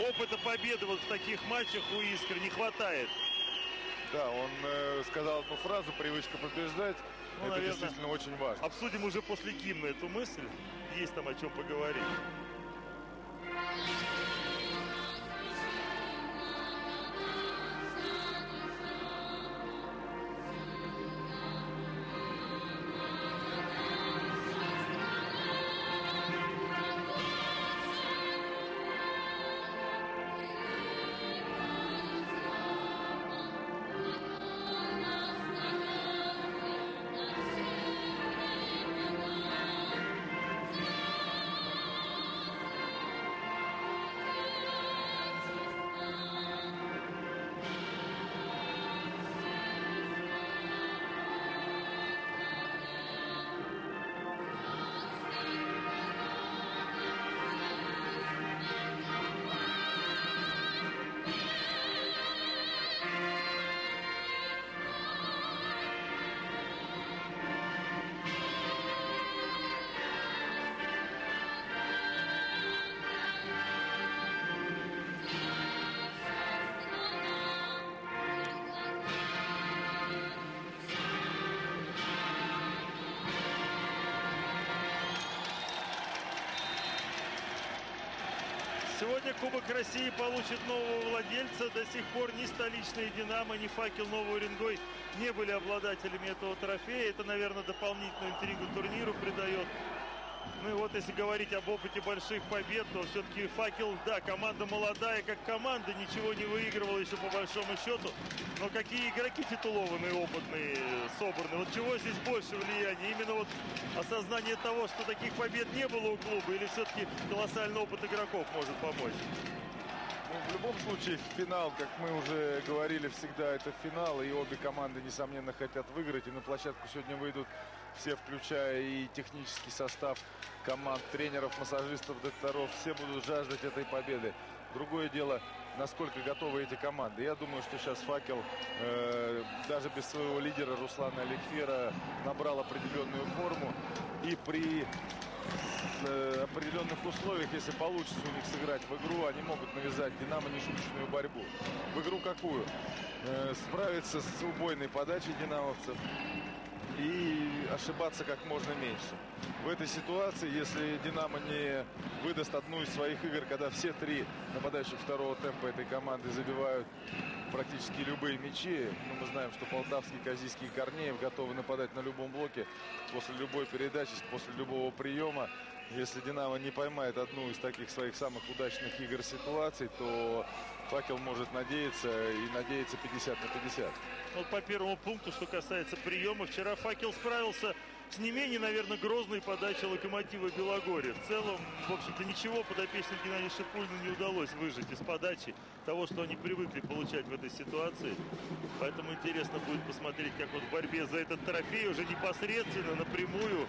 опыта победы вот в таких матчах у Искры не хватает. Да, он э, сказал одну фразу «привычка побеждать». Ну, Это наверное, действительно очень важно. Обсудим уже после гимна эту мысль. Есть там о чем поговорить. Кубок России получит нового владельца. До сих пор ни столичные «Динамо», ни «Факел» Новый Уренгой не были обладателями этого трофея. Это, наверное, дополнительную интригу турниру придает. Ну и вот если говорить об опыте больших побед, то все-таки «Факел», да, команда молодая, как команда, ничего не выигрывала еще по большому счету. Но какие игроки титулованные, опытные, собранные. Вот чего здесь больше влияния? Именно вот осознание того, что таких побед не было у клуба, или все-таки колоссальный опыт игроков может помочь? В любом случае, финал, как мы уже говорили, всегда это финал, и обе команды, несомненно, хотят выиграть, и на площадку сегодня выйдут все, включая и технический состав команд, тренеров, массажистов, докторов, все будут жаждать этой победы. Другое дело, насколько готовы эти команды. Я думаю, что сейчас «Факел» э, даже без своего лидера Руслана Аликфера набрал определенную форму. И при э, определенных условиях, если получится у них сыграть в игру, они могут навязать «Динамо» нешуточную борьбу. В игру какую? Э, справиться с убойной подачей «Динамовцев» и ошибаться как можно меньше в этой ситуации, если «Динамо» не выдаст одну из своих игр, когда все три нападающих второго темпа этой команды забивают практически любые мячи. Ну, мы знаем, что Полтавский, Казийский и Корнеев готовы нападать на любом блоке после любой передачи, после любого приема. Если «Динамо» не поймает одну из таких своих самых удачных игр ситуаций, то «Факел» может надеяться и надеяться 50 на 50. Вот по первому пункту, что касается приема, вчера «Факел» справился с не менее, наверное, грозной подачей локомотива Белогория. В целом, в общем-то, ничего подопечным Геннадию Шипульну не удалось выжить из подачи того, что они привыкли получать в этой ситуации. Поэтому интересно будет посмотреть, как вот в борьбе за этот трофей уже непосредственно, напрямую,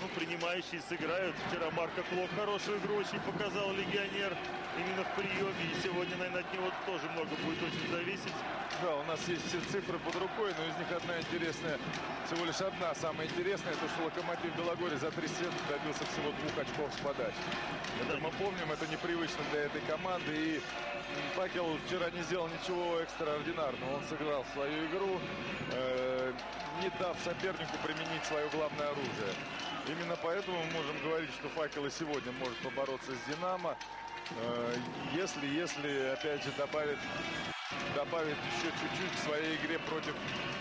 ну, принимающие сыграют. Вчера Марко Клок хорошую игру очень показал легионер именно в приеме. И сегодня, наверное, от него тоже много будет очень зависеть. Да, у нас есть все цифры под рукой, но из них одна интересная, всего лишь одна самая интересная, то, что Локомотив Белогорье за три сета добился всего двух очков с подачи. Это мы помним, это непривычно для этой команды. И Факел вчера не сделал ничего экстраординарного. Он сыграл свою игру, э, не дав сопернику применить свое главное оружие. Именно поэтому мы можем говорить, что Факел и сегодня может побороться с Динамо. Э, если, если, опять же, добавит добавить еще чуть-чуть в своей игре против,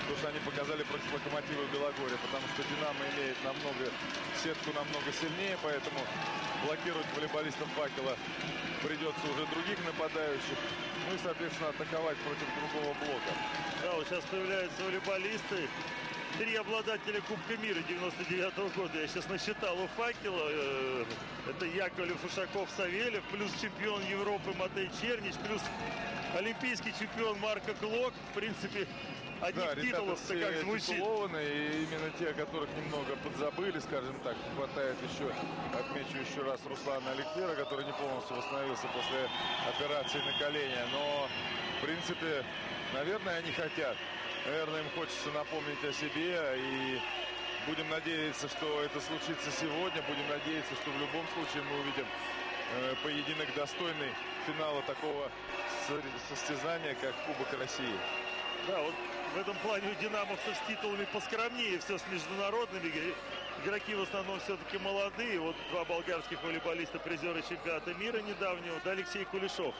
то, что они показали против Локомотива Белогория, потому что Динамо имеет намного, сетку намного сильнее, поэтому блокировать волейболистов Факела придется уже других нападающих, ну и, соответственно, атаковать против другого блока. Да, вот сейчас появляются волейболисты, три обладателя Кубка мира 99 -го года. Я сейчас насчитал у факела. Э, это Яковлев, Ушаков, Савельев, плюс чемпион Европы Матей Чернич, плюс олимпийский чемпион Марко Клок. В принципе, одних да, титулов-то как звучит. И именно те, которых немного подзабыли, скажем так, не хватает еще, отмечу еще раз, Руслана Аликфера, который не полностью восстановился после операции на колени. Но, в принципе, наверное, они хотят. Наверное, им хочется напомнить о себе и будем надеяться, что это случится сегодня. Будем надеяться, что в любом случае мы увидим э, поединок достойный финала такого состязания, как Кубок России. Да, вот в этом плане у динамовцев с титулами поскромнее, все с международными. Игроки в основном все-таки молодые. Вот два болгарских волейболиста, призеры чемпионата мира недавнего, да Алексей Кулешов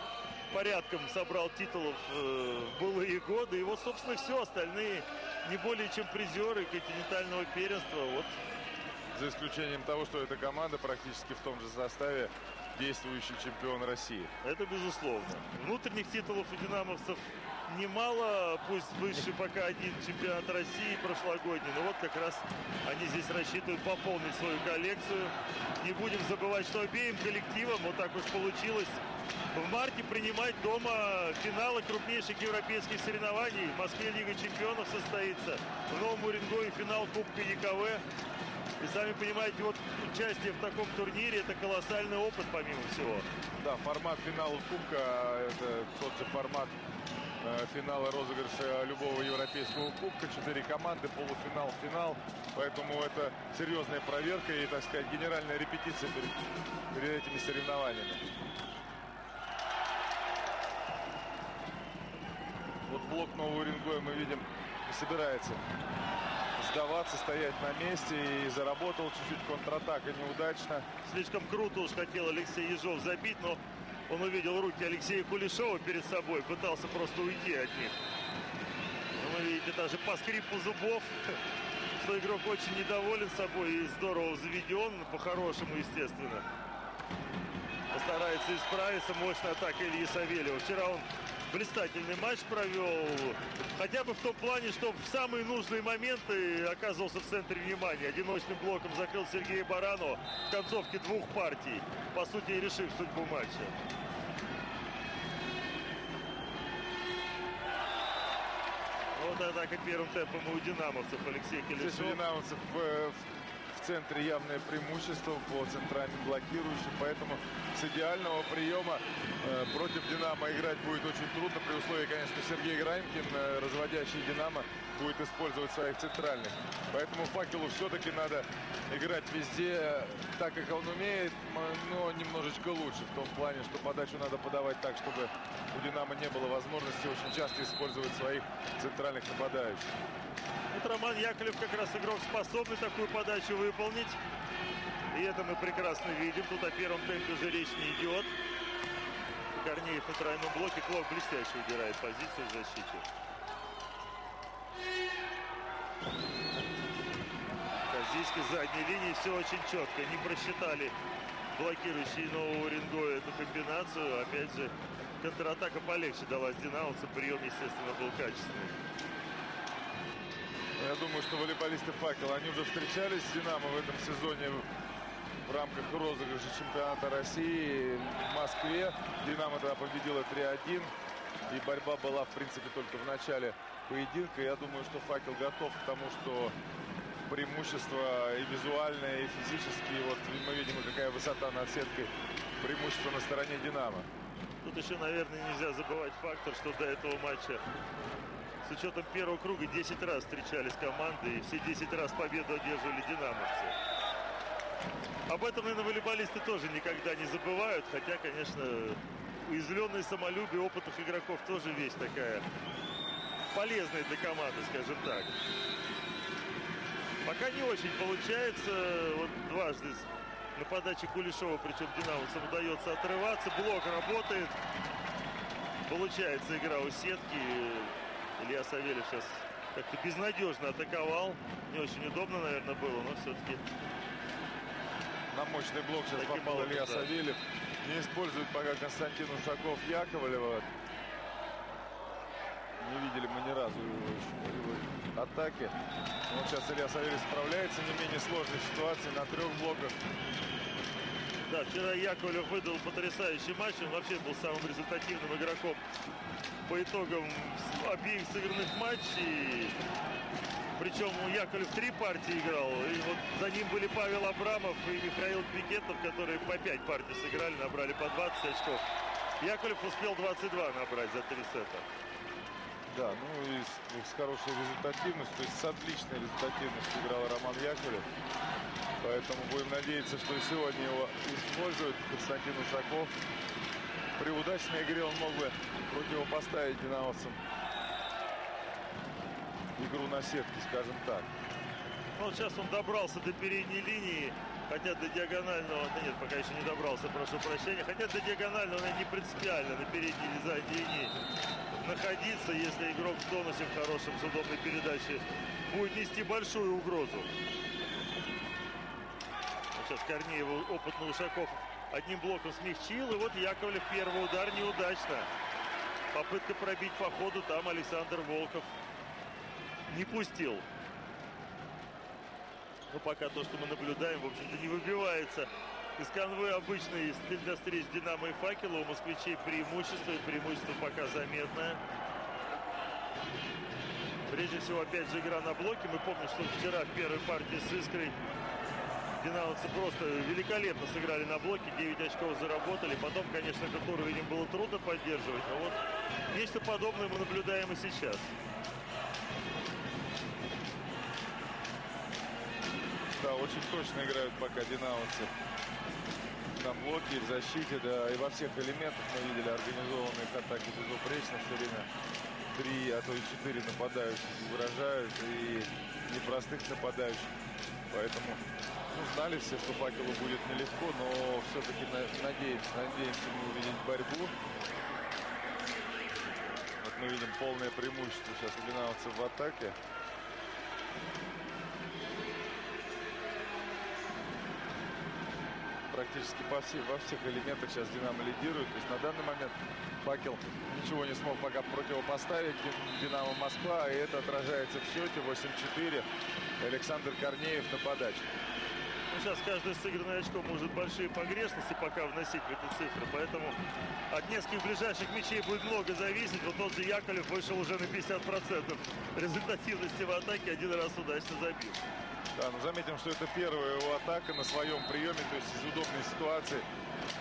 порядком собрал титулов э, в былые годы. И вот, собственно, все. Остальные не более чем призеры континентального первенства. Вот. За исключением того, что эта команда практически в том же составе действующий чемпион России. Это безусловно. Внутренних титулов у динамовцев немало, пусть выше пока один чемпионат России прошлогодний, но вот как раз они здесь рассчитывают пополнить свою коллекцию. Не будем забывать, что обеим коллективам, вот так уж получилось, в марте принимать дома финалы крупнейших европейских соревнований. В Москве Лига чемпионов состоится. В Новом Уренгое финал Кубка ЕКВ. И сами понимаете, вот участие в таком турнире это колоссальный опыт, помимо всего. Да, формат финала Кубка это тот же формат э, финала розыгрыша любого европейского кубка. Четыре команды, полуфинал, финал. Поэтому это серьезная проверка и, так сказать, генеральная репетиция перед, перед этими соревнованиями. Блок Нового Уренгоя мы видим не собирается сдаваться, стоять на месте. И заработал чуть-чуть контратака неудачно. Слишком круто уж хотел Алексей Ежов забить, но он увидел руки Алексея Кулешова перед собой. Пытался просто уйти от них. Но вы видите, даже по скрипу зубов, что игрок очень недоволен собой и здорово заведен, по-хорошему, естественно. Постарается исправиться. Мощная атака Ильи Савельева. Вчера он блистательный матч провел. Хотя бы в том плане, что в самые нужные моменты оказывался в центре внимания. Одиночным блоком закрыл Сергея Баранова в концовке двух партий, по сути, решив судьбу матча. Вот атака первым темпом у динамовцев Алексей Калишов. Здесь у динамовцев в в центре явное преимущество по центральным блокирующим, поэтому с идеального приема э, против «Динамо» играть будет очень трудно, при условии, конечно, Сергей Грамкин, э, разводящий «Динамо», будет использовать своих центральных. Поэтому «Факелу» все-таки надо играть везде так, как он умеет, но немножечко лучше, в том плане, что подачу надо подавать так, чтобы у «Динамо» не было возможности очень часто использовать своих центральных нападающих. Вот Роман Яковлев как раз игрок способный такую подачу выполнить. И это мы прекрасно видим. Тут о первом темпе уже речь не идет. Корнеев на тройном блоке. Клок блестяще убирает позицию в защите. Казийский задней линии все очень четко. Не просчитали блокирующие нового Рингоя эту комбинацию. Опять же, контратака полегче далась динамовцам. Прием, естественно, был качественный. Я думаю, что волейболисты «Факел», они уже встречались с «Динамо» в этом сезоне в рамках розыгрыша чемпионата России в Москве. «Динамо» тогда победила 3-1. И борьба была, в принципе, только в начале поединка. Я думаю, что «Факел» готов к тому, что преимущество и визуальное, и физически. Вот мы видим, какая высота над сеткой. Преимущество на стороне «Динамо». Тут еще, наверное, нельзя забывать фактор, что до этого матча с учетом первого круга 10 раз встречались команды, и все 10 раз победу одерживали динамовцы. Об этом, наверное, волейболисты тоже никогда не забывают, хотя, конечно, уязвленное самолюбие опытных игроков тоже вещь такая полезная для команды, скажем так. Пока не очень получается, вот дважды на подаче Кулешова, причем динамовцам удается отрываться, блок работает, получается игра у сетки, Илья Савельев сейчас как-то безнадежно атаковал. Не очень удобно, наверное, было, но все-таки... На мощный блок сейчас Таким попал Илья да. Савельев. Не использует пока Константин Ушаков Яковлева. Не видели мы ни разу его еще в атаке. Вот сейчас Илья Савельев справляется не менее сложной ситуации на трех блоках. Да, вчера Яковлев выдал потрясающий матч. Он вообще был самым результативным игроком по итогам обеих сыгранных матчей. Причем Яковлев три партии играл. И вот за ним были Павел Абрамов и Михаил Пикетов, которые по 5 партий сыграли, набрали по 20 очков. Яковлев успел 22 набрать за три сета. Да, ну и с, с хорошей результативностью, то есть с отличной результативностью играл Роман Яковлев. Поэтому будем надеяться, что сегодня его использует Константин Ушаков. При удачной игре он мог бы противопоставить динамовцам игру на сетке, скажем так. Ну, сейчас он добрался до передней линии, хотя до диагонального, да нет, пока еще не добрался, прошу прощения, хотя до диагонального он не принципиально на передней или задней линии находиться, если игрок в тонусе в хорошем с удобной передаче будет нести большую угрозу. Вот сейчас Корнеев, опытный Ушаков, одним блоком смягчил. И вот Яковлев первый удар неудачно. Попытка пробить по ходу, там Александр Волков не пустил. Но пока то, что мы наблюдаем, в общем-то, не выбивается из конвы обычный для встреч Динамо и Факела. У москвичей преимущество, и преимущество пока заметное. Прежде всего, опять же, игра на блоке. Мы помним, что вчера в первой партии с Искрой динамовцы просто великолепно сыграли на блоке. 9 очков заработали. Потом, конечно, этот уровень им было трудно поддерживать. Но вот нечто подобное мы наблюдаем и сейчас. Очень точно играют пока динамовцы на блоке, в защите, да, и во всех элементах мы видели организованные атаки безупречно все время. Три, а то и четыре нападающих выражают, и непростых нападающих. Поэтому ну, знали все, что факелу будет нелегко, но все-таки надеемся, надеемся мы увидеть борьбу. Вот мы видим полное преимущество сейчас у динамовцев в атаке. Практически по всей, во всех элементах сейчас Динамо лидирует. То есть на данный момент Факел ничего не смог пока противопоставить Динамо Москва. И это отражается в счете 8-4. Александр Корнеев на подаче. Ну, сейчас каждое сыгранное очко может большие погрешности пока вносить в эти цифры. Поэтому от нескольких ближайших мячей будет много зависеть. Вот тот же Яковлев вышел уже на 50% результативности в атаке. Один раз удачно забил. Да, но заметим, что это первая его атака на своем приеме, то есть из удобной ситуации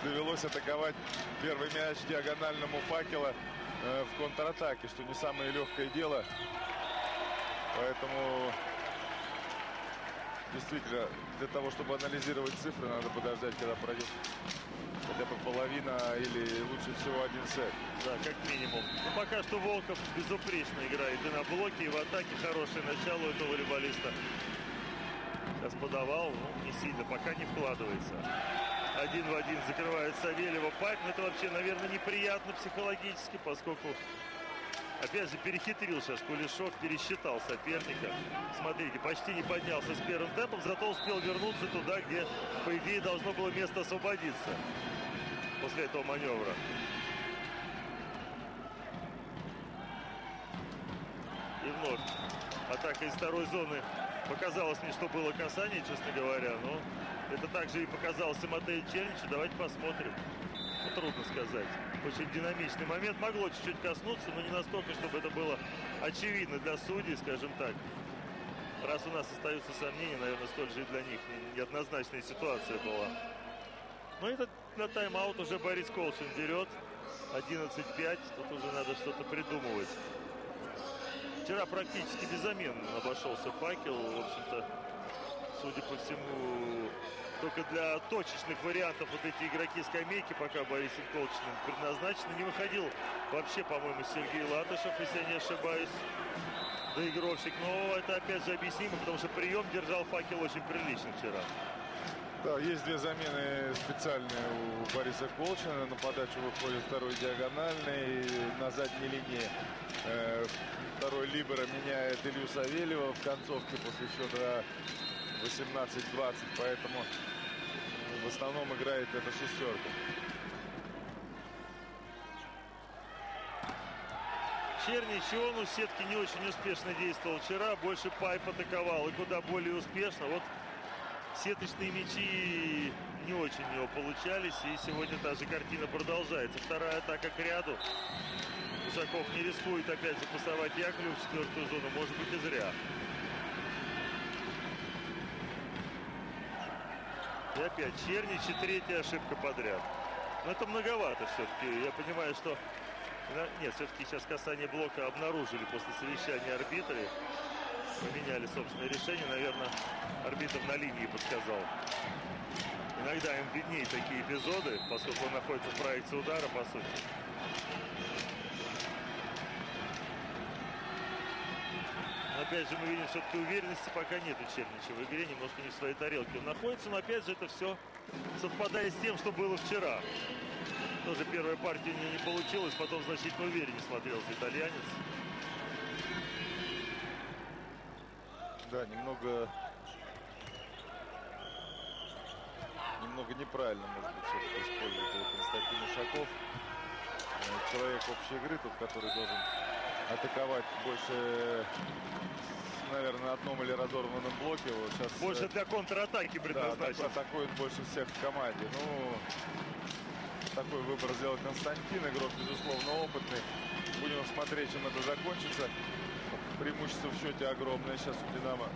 довелось атаковать первый мяч диагональному факела э, в контратаке, что не самое легкое дело. Поэтому действительно для того, чтобы анализировать цифры, надо подождать, когда пройдет хотя бы половина или лучше всего один сет. Да, как минимум. Но пока что Волков безупречно играет и на блоке, и в атаке. Хорошее начало этого волейболиста. Сейчас ну, не сильно, пока не вкладывается. Один в один закрывает Савельева. Пак, но это вообще, наверное, неприятно психологически, поскольку, опять же, перехитрил сейчас Кулешов, пересчитал соперника. Смотрите, почти не поднялся с первым темпом, зато успел вернуться туда, где, по идее, должно было место освободиться после этого маневра. И вновь атака из второй зоны Показалось мне, что было касание, честно говоря, но это также и показалось и Матею Черничу. Давайте посмотрим. Ну, трудно сказать. Очень динамичный момент. Могло чуть-чуть коснуться, но не настолько, чтобы это было очевидно для судей, скажем так. Раз у нас остаются сомнения, наверное, столь же и для них неоднозначная ситуация была. Ну и на тайм-аут уже Борис Колчин дерет. 11-5. Тут уже надо что-то придумывать. Вчера практически без замен обошелся факел. В общем-то, судя по всему, только для точечных вариантов вот эти игроки скамейки пока Борисом Колчиным предназначены. Не выходил вообще, по-моему, Сергей Латышев, если я не ошибаюсь, доигровщик. Но это опять же объяснимо, потому что прием держал факел очень прилично вчера. Да, есть две замены специальные у Бориса Колчина. На подачу выходит второй диагональный. На задней линии э, второй Либера меняет Илью Савельева в концовке после счета 18-20. Поэтому в основном играет эта шестерка. Чернич, он у сетки не очень успешно действовал вчера. Больше Пайп атаковал и куда более успешно. Вот сеточные мячи не очень у него получались. И сегодня та же картина продолжается. Вторая атака к ряду. Ушаков не рискует опять запасовать Яковлев в четвертую зону. Может быть и зря. И опять Чернич и третья ошибка подряд. Но это многовато все-таки. Я понимаю, что Нет, все-таки сейчас касание блока обнаружили после совещания арбитры. Поменяли собственное решение. Наверное, арбитр на линии подсказал. Иногда им виднее такие эпизоды, поскольку он находится в проекции удара, по сути. Опять же, мы видим, все-таки уверенности пока нет у Чернича в игре. Немножко не в своей тарелке он находится. Но опять же, это все совпадает с тем, что было вчера. Тоже первая партия не, не получилась, потом значительно увереннее смотрелся итальянец. Да, немного... Немного неправильно, может быть, все-таки использует его Константин Ушаков. Э, человек общей игры, тот, который должен атаковать больше, наверное, на одном или разорванном блоке. Вот сейчас, больше для контратаки предназначен. Да, атакует больше всех в команде. Ну, такой выбор сделал Константин. Игрок, безусловно, опытный. Будем смотреть, чем это закончится. Преимущество в счете огромное сейчас у «Динамо».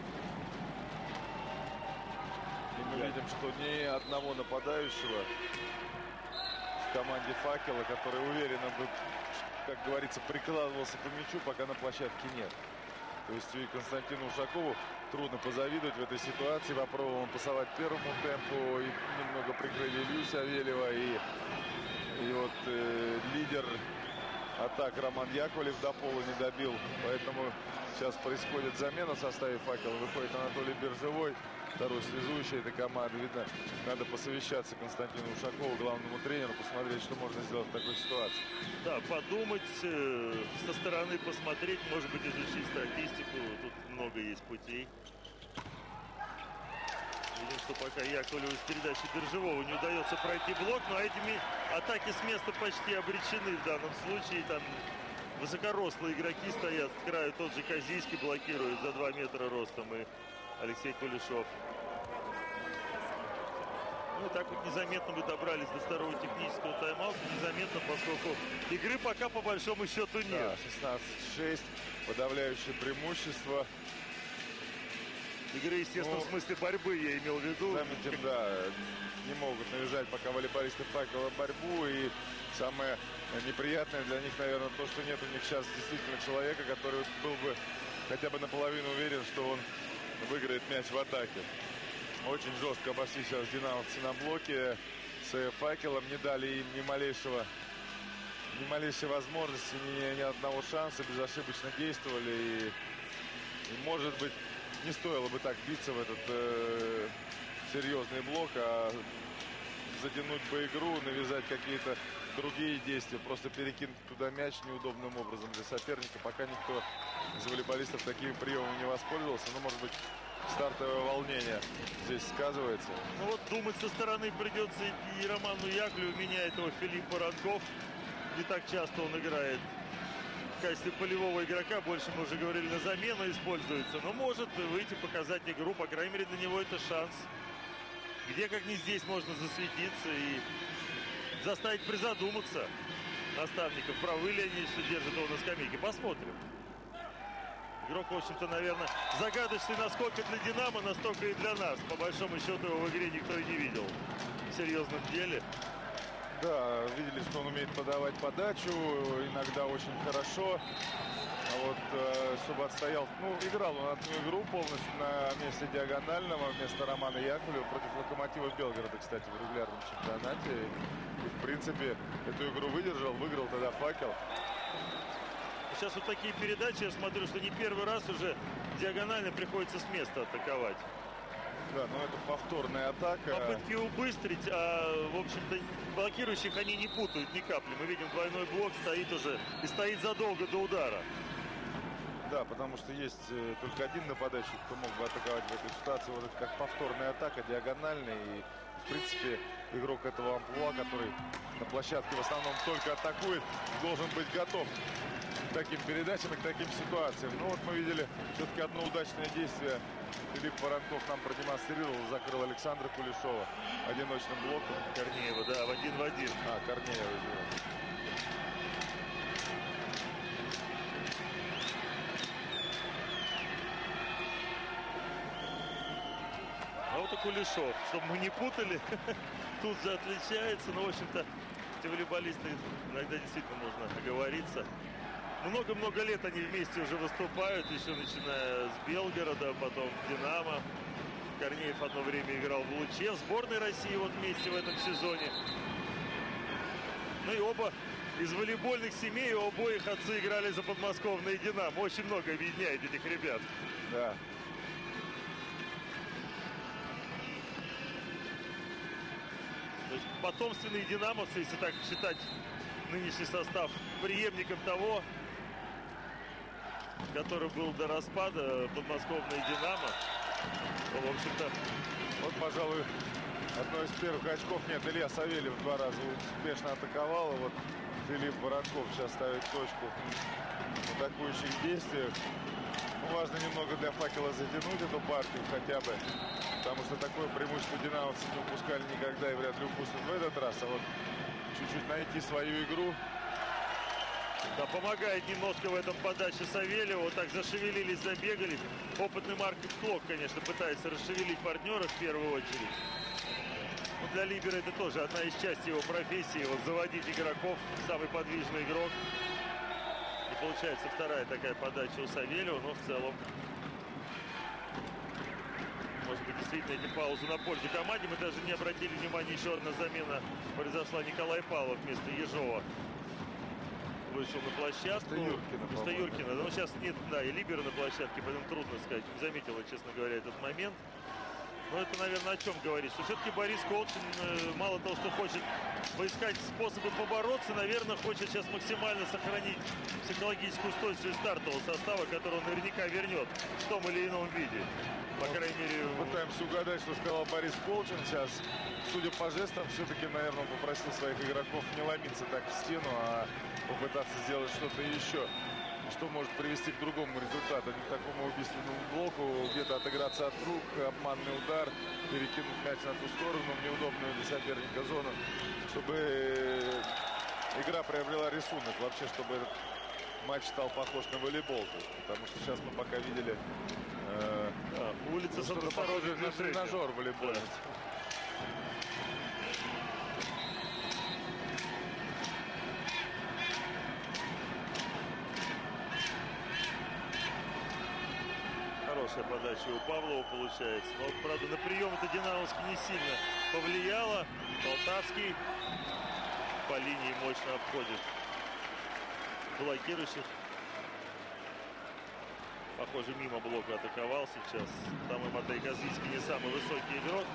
И мы видим, что ни одного нападающего в команде «Факела», который уверенно бы, как говорится, прикладывался по мячу, пока на площадке нет. То есть и Константину Ушакову трудно позавидовать в этой ситуации. Попробовал он пасовать первому темпу и немного прикрыли Илью Савельева. И, и вот э, лидер атак Роман Яковлев до пола не добил. Поэтому сейчас происходит замена в составе факела. Выходит Анатолий Биржевой, второй связующий этой команды. Видно, надо посовещаться Константину Ушакову, главному тренеру, посмотреть, что можно сделать в такой ситуации. Да, подумать, э, со стороны посмотреть, может быть, изучить статистику. Тут много есть путей. Видим, что пока Яковлеву с передачи Биржевого не удается пройти блок, но этими атаки с места почти обречены в данном случае. Там высокорослые игроки стоят с краю. Тот же Казийский блокирует за 2 метра ростом и Алексей Кулешов. Ну, так вот незаметно мы добрались до второго технического тайм-аута. Незаметно, поскольку игры пока по большому счету нет. Да, 16-6, подавляющее преимущество. Игры, естественно, ну, в смысле борьбы я имел в виду. Заметим, да, не могут навязать пока волейболисты факела борьбу. И самое неприятное для них, наверное, то, что нет у них сейчас действительно человека, который был бы хотя бы наполовину уверен, что он выиграет мяч в атаке. Очень жестко обошли сейчас динамовцы на блоке с факелом. Не дали им ни малейшего ни малейшей возможности, ни, ни одного шанса. Безошибочно действовали. И, и может быть, не стоило бы так биться в этот э, серьезный блок, а затянуть по игру, навязать какие-то другие действия, просто перекинуть туда мяч неудобным образом для соперника. Пока никто из волейболистов такими приемами не воспользовался. Но, может быть, стартовое волнение здесь сказывается. Ну вот думать со стороны придется и Роману Яклю, меняет его Филипп Баранков. Не так часто он играет в качестве полевого игрока. Больше мы уже говорили, на замену используется. Но может выйти, показать игру. По крайней мере, для него это шанс. Где, как не здесь, можно засветиться и заставить призадуматься наставников. Правы ли они, что держат его на скамейке. Посмотрим. Игрок, в общем-то, наверное, загадочный насколько для «Динамо», настолько и для нас. По большому счету его в игре никто и не видел в серьезном деле. Да, видели, что он умеет подавать подачу, иногда очень хорошо. А вот э, чтобы отстоял, ну, играл он одну игру полностью на месте диагонального, вместо Романа Яковлева против Локомотива Белгорода, кстати, в регулярном чемпионате. И, в принципе, эту игру выдержал, выиграл тогда факел. Сейчас вот такие передачи, я смотрю, что не первый раз уже диагонально приходится с места атаковать. Да, но это повторная атака. Попытки убыстрить, а, в общем-то, блокирующих они не путают ни капли. Мы видим, двойной блок стоит уже и стоит задолго до удара. Да, потому что есть э, только один нападающий, кто мог бы атаковать в этой ситуации. Вот это как повторная атака, диагональная. И, в принципе, игрок этого амплуа, который на площадке в основном только атакует, должен быть готов таким передачам и к таким ситуациям. Ну вот мы видели все-таки одно удачное действие. Филипп Воронков нам продемонстрировал, закрыл Александра Кулешова одиночным блоком. Корнеева, да, в один в один. А, Корнеева, извините. А вот и Кулешов, чтобы мы не путали, тут же отличается. Но, ну, в общем-то, эти волейболисты иногда действительно можно оговориться. Много-много лет они вместе уже выступают, еще начиная с Белгорода, потом Динамо. Корнеев одно время играл в Луче. В сборной России вот вместе в этом сезоне. Ну и оба из волейбольных семей у обоих отцы играли за подмосковные «Динамо». Очень много объединяет этих ребят. Да. То есть потомственные «Динамовцы», если так считать нынешний состав, преемником того, который был до распада подмосковные «Динамо», то, в общем-то, Вот, пожалуй, одно из первых очков. Нет, Илья Савельев два раза успешно атаковал. И вот Филипп Воронков сейчас ставит точку в атакующих действиях. Ну, важно немного для факела затянуть эту партию хотя бы. Потому что такое преимущество динамовцы не упускали никогда и вряд ли упустят в этот раз. А вот чуть-чуть найти свою игру. Да, помогает немножко в этом подаче Савельева. Вот так зашевелились, забегали. Опытный Марк Клок, конечно, пытается расшевелить партнера в первую очередь. Но для Либера это тоже одна из частей его профессии. Вот заводить игроков, самый подвижный игрок. И получается вторая такая подача у Савельева, но в целом может быть, действительно эти паузы на пользу команде. Мы даже не обратили внимания, еще одна замена произошла Николай Павлов вместо Ежова вышел на площадку. Вместо Юркина, Вместо по-моему. Юркина. Ну, сейчас нет, да, и Либера на площадке, поэтому трудно сказать. Не заметила, честно говоря, этот момент. Но это, наверное, о чем говорит? Что все-таки Борис Колчин э, мало того, что хочет поискать способы побороться, наверное, хочет сейчас максимально сохранить психологическую устойчивость стартового состава, который он наверняка вернет в том или ином виде. По крайней мере, Пытаемся угадать, что сказал Борис Колчин сейчас. Судя по жестам, все-таки, наверное, попросил своих игроков не ломиться так в стену, а попытаться сделать что-то еще, что может привести к другому результату, не к такому убийственному блоку, где-то отыграться от рук, обманный удар, перекинуть мяч на ту сторону, в неудобную для соперника зону, чтобы э, игра приобрела рисунок, вообще, чтобы этот матч стал похож на волейбол. Есть, Потому что сейчас мы пока видели э, да, улица с что-то похожее на тренажер волейбольный. Хорошая подача у Павлова получается. Но, правда, на прием это Динамовский не сильно повлияло. Полтавский по линии мощно обходит блокирующих. Похоже, мимо блока атаковал сейчас. Там и Матей Козлицкий не самый высокий игрок.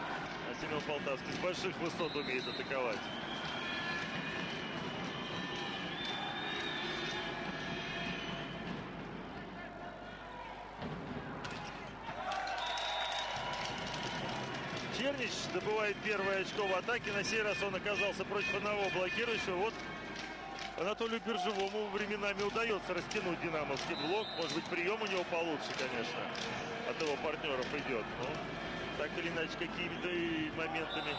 А Семен Полтавский с больших высот умеет атаковать. Добывает первое очко в атаке. На сей раз он оказался против одного блокирующего. Вот Анатолию Биржевому временами удается растянуть динамовский блок. Может быть, прием у него получше, конечно, от его партнеров идет. Но так или иначе, какими-то моментами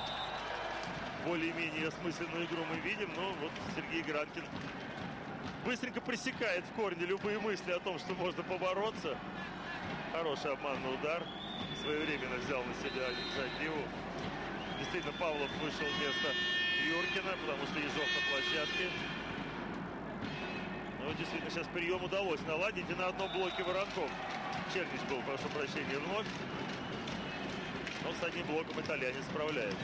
более-менее осмысленную игру мы видим. Но вот Сергей Гранкин быстренько пресекает в корне любые мысли о том, что можно побороться. Хороший обманный удар. Своевременно взял на себя инициативу. Действительно, Павлов вышел вместо Юркина, потому что Ежов на площадке. Ну, действительно, сейчас прием удалось наладить. И на одном блоке Воронков. Чернич был, прошу прощения, вновь. Но с одним блоком итальянец справляется.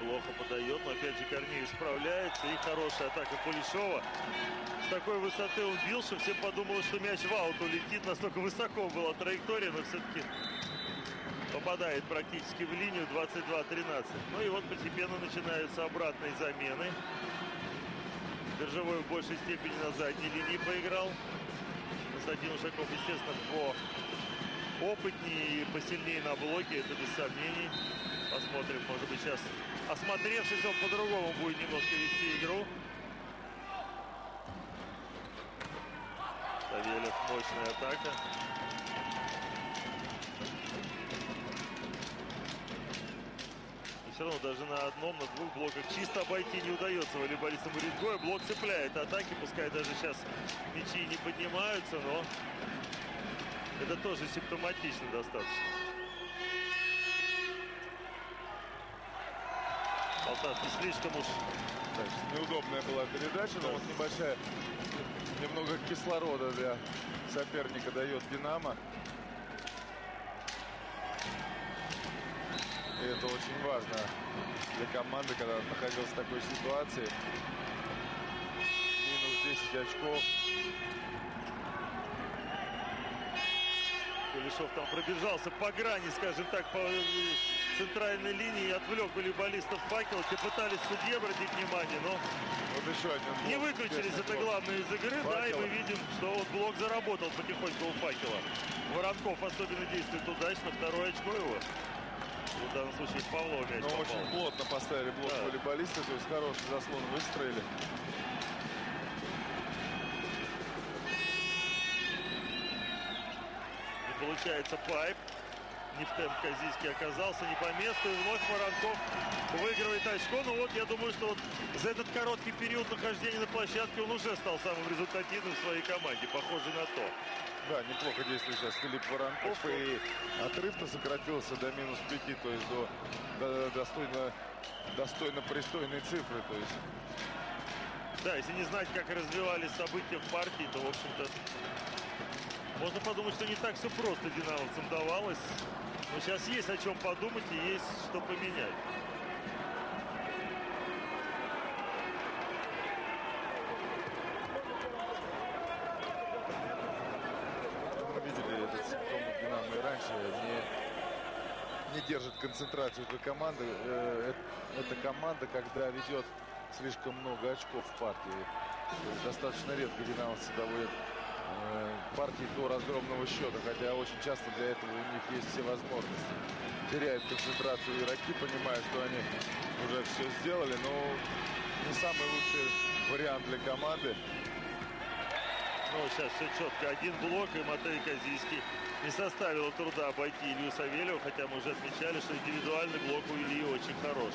Неплохо подает, но опять же Корнеев И хорошая атака Кулешова. С такой высоты он бил, что все подумали, что мяч в аут улетит. Настолько высоко была траектория, но все-таки попадает практически в линию 22-13. Ну и вот постепенно начинаются обратные замены. Биржевой в большей степени на задней линии поиграл. Константин Ушаков, естественно, по опытнее и посильнее на блоке, это без сомнений. Посмотрим, может быть, сейчас, осмотревшись, он по-другому будет немножко вести игру. Савельев, мощная атака. Все равно даже на одном, на двух блоках чисто обойти не удается волейболистам Уренгоя. Блок цепляет атаки, пускай даже сейчас мячи не поднимаются, но это тоже симптоматично достаточно. Полтавский слишком уж Значит, неудобная была передача, но вот небольшая, немного кислорода для соперника дает Динамо. И это очень важно для команды, когда находилась в такой ситуации. Минус 10 очков. Кулешов там пробежался по грани, скажем так, по центральной линии и отвлек волейболистов факела. Те пытались судьи обратить внимание, но Вот еще один блок. не выключились. Это главное из игры. Да, и мы видим, что вот блок заработал потихоньку у факела. Воронков особенно действует удачно. Второе очко его. В данном случае с Павлова мяч Но попал. очень плотно поставили блок Да. волейболиста, то есть хороший заслон выстроили. Получается пайп. Не в темп Казийский оказался, не по месту. И вновь Воронков выигрывает очко. Ну вот, я думаю, что вот за этот короткий период нахождения на площадке он уже стал самым результативным в своей команде. Похоже на то. Да, неплохо действует сейчас Филипп Воронков. И отрыв-то сократился до минус 5, то есть до, до- достойно, достойно пристойной цифры. То есть Да, если не знать, как развивались события в партии, то, в общем-то, можно подумать, что не так все просто динамовцам давалось. Но сейчас есть о чем подумать и есть что поменять. Динамо. Не, держит концентрацию этой команды. Э, Эта команда, когда ведет слишком много очков в партии. Достаточно редко динамовцы доводят э, партии до разгромного счета, хотя очень часто для этого у них есть все возможности. Теряют концентрацию игроки, понимая, что они уже все сделали, но не самый лучший вариант для команды. Ну, сейчас все четко. Один блок, и Матей Казийский не составило труда обойти Илью Савельева, хотя мы уже отмечали, что индивидуальный блок у Ильи очень хорош.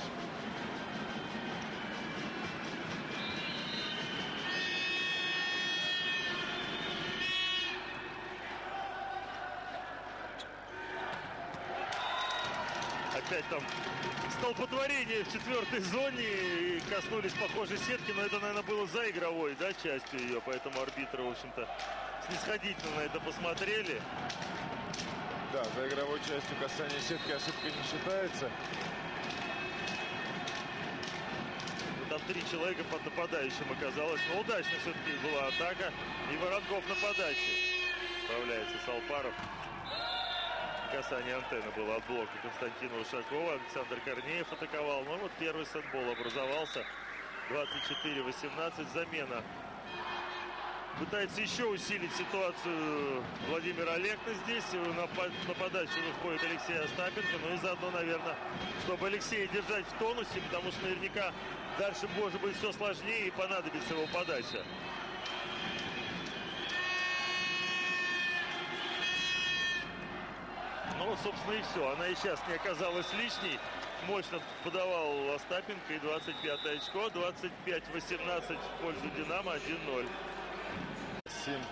Опять там столпотворение в четвертой зоне и коснулись похожей сетки, но это, наверное, было за игровой, да, частью ее, поэтому арбитры, в общем-то, снисходительно на это посмотрели. Да, за игровой частью касания сетки ошибка не считается. Ну, Там три человека под нападающим оказалось, но удачно все-таки была атака. И Воронков на подаче. Справляется Салпаров. Касание антенны было от блока Константина Ушакова. Александр Корнеев атаковал. Ну вот первый сетбол образовался. 24-18. Замена. Пытается еще усилить ситуацию Владимир Олекна здесь. На, на подачу выходит Алексей Остапенко. Ну и заодно, наверное, чтобы Алексея держать в тонусе, потому что наверняка дальше может быть все сложнее и понадобится его подача. Ну, собственно, и все. Она и сейчас не оказалась лишней. Мощно подавал Остапенко и 25 очко. 25-18 в пользу Динамо 1-0.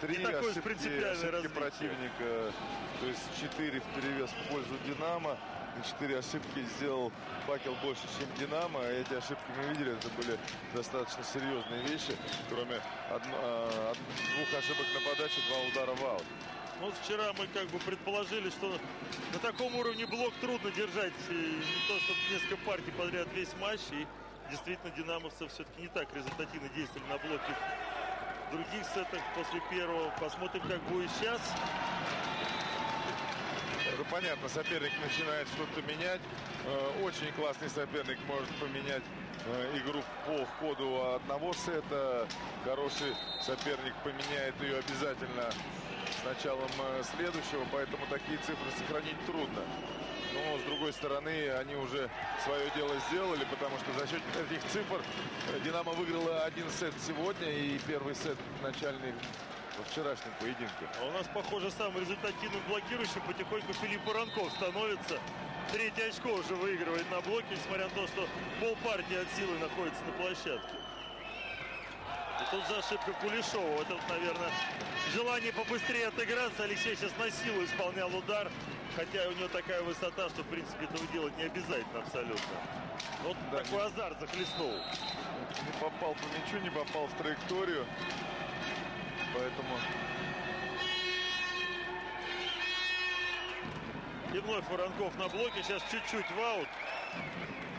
7-3. Не такое уж ошибки, принципиальное ошибки противника. То есть 4 в перевес в пользу Динамо. И 4 ошибки сделал факел больше, чем Динамо. А Эти ошибки мы видели, это были достаточно серьезные вещи. Кроме одно- от- двух ошибок на подаче, два удара в аут. Ну, вот вчера мы как бы предположили, что на таком уровне блок трудно держать не то, чтобы несколько партий подряд весь матч. И действительно, динамовцы все-таки не так результативно действовали на блоке в других сетах после первого. Посмотрим, как будет сейчас. Это понятно, соперник начинает что-то менять. Э, Очень классный соперник может поменять э, игру по входу одного сета. Хороший соперник поменяет ее обязательно с началом э, следующего, поэтому такие цифры сохранить трудно. Но, с другой стороны, они уже свое дело сделали, потому что за счет этих цифр э, «Динамо» выиграла один сет сегодня и первый сет начальный во вчерашнем поединке. А у нас, похоже, самым результативным блокирующим потихоньку Филипп Воронков становится. третье очко уже выигрывает на блоке, несмотря на то, что полпартии от силы находится на площадке. И тут же ошибка Кулешова. Вот это, наверное, желание побыстрее отыграться. Алексей сейчас на силу исполнял удар. Хотя у него такая высота, что, в принципе, этого делать не обязательно абсолютно. Вот да, такой не... азарт захлестнул. Не попал по мячу, не попал в траекторию. Поэтому... И вновь Воронков на блоке. Сейчас чуть-чуть в аут.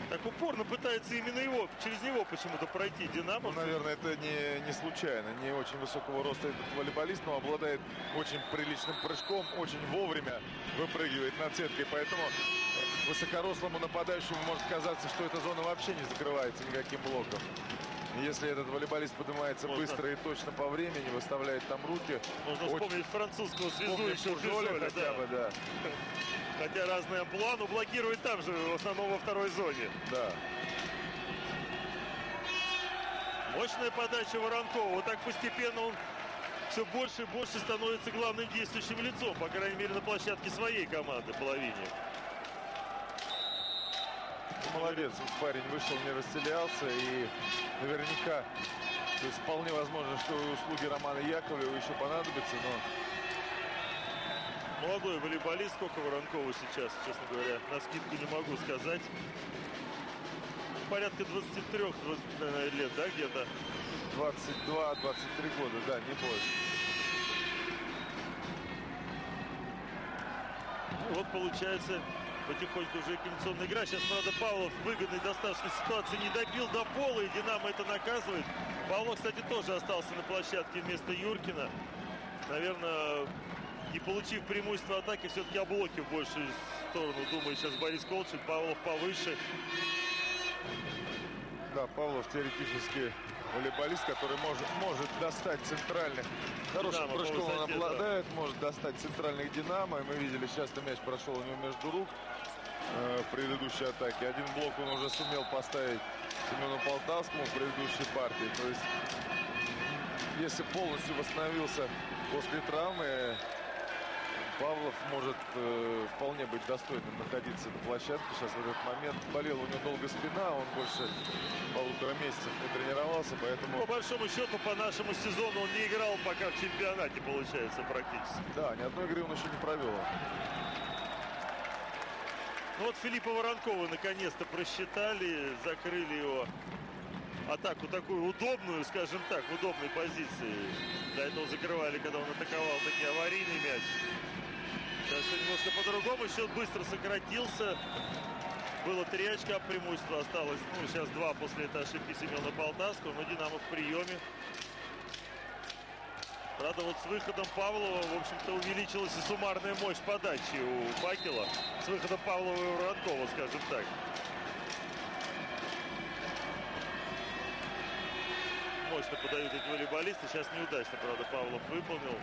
Так упорно пытается именно его, через него почему-то пройти Динамо. Ну, наверное, это не, не случайно. Не очень высокого роста этот волейболист, но обладает очень приличным прыжком, очень вовремя выпрыгивает над сеткой. Поэтому высокорослому нападающему может казаться, что эта зона вообще не закрывается никаким блоком. Если этот волейболист поднимается Можно. быстро и точно по времени, выставляет там руки. Можно очень... вспомнить французского связующего Жоля хотя да. бы, да. Хотя разные амплуа, но блокирует там же, в основном во второй зоне. Да. Мощная подача Воронкова. Вот так постепенно он все больше и больше становится главным действующим лицом, по крайней мере, на площадке своей команды половине. Молодец, парень вышел, не расселялся и наверняка, то есть вполне возможно, что услуги Романа Яковлева еще понадобятся, но Молодой волейболист, сколько Воронкову сейчас, честно говоря, на скидку не могу сказать. Порядка 23 20, лет, да, где-то? 22-23 года, да, не больше. Вот получается потихоньку уже кондиционная игра. Сейчас, правда, Павлов в выгодной достаточно ситуации не добил до пола, и Динамо это наказывает. Павлов, кстати, тоже остался на площадке вместо Юркина. Наверное, не получив преимущество атаки, все-таки о блоке в большую сторону думает сейчас Борис Колчин. Павлов повыше. Да, Павлов теоретически волейболист, который может, может достать центральных. Хорошим Динамо прыжком высоте, он обладает, да. может достать центральных Динамо. И мы видели, сейчас мяч прошел у него между рук э, в предыдущей атаке. Один блок он уже сумел поставить Семену Полтавскому в предыдущей партии. То есть, если полностью восстановился после травмы, Павлов может э, вполне быть достойным находиться на площадке. Сейчас в этот момент болела у него долго спина, он больше полутора месяцев не тренировался, поэтому... По большому счету, по нашему сезону он не играл пока в чемпионате, получается, практически. Да, ни одной игры он еще не провел. Ну вот Филиппа Воронкова наконец-то просчитали, закрыли его атаку такую удобную, скажем так, в удобной позиции. До этого закрывали, когда он атаковал такие аварийный мяч. Все немножко по-другому. Счет быстро сократился. Было три очка преимущества. Осталось, ну, сейчас два после этой ошибки Семена Полтавского. Но Динамо в приеме. Правда, вот с выходом Павлова, в общем-то, увеличилась и суммарная мощь подачи у Факела. С выходом Павлова и Воронкова, скажем так. Мощно подают эти волейболисты. Сейчас неудачно, правда, Павлов выполнил.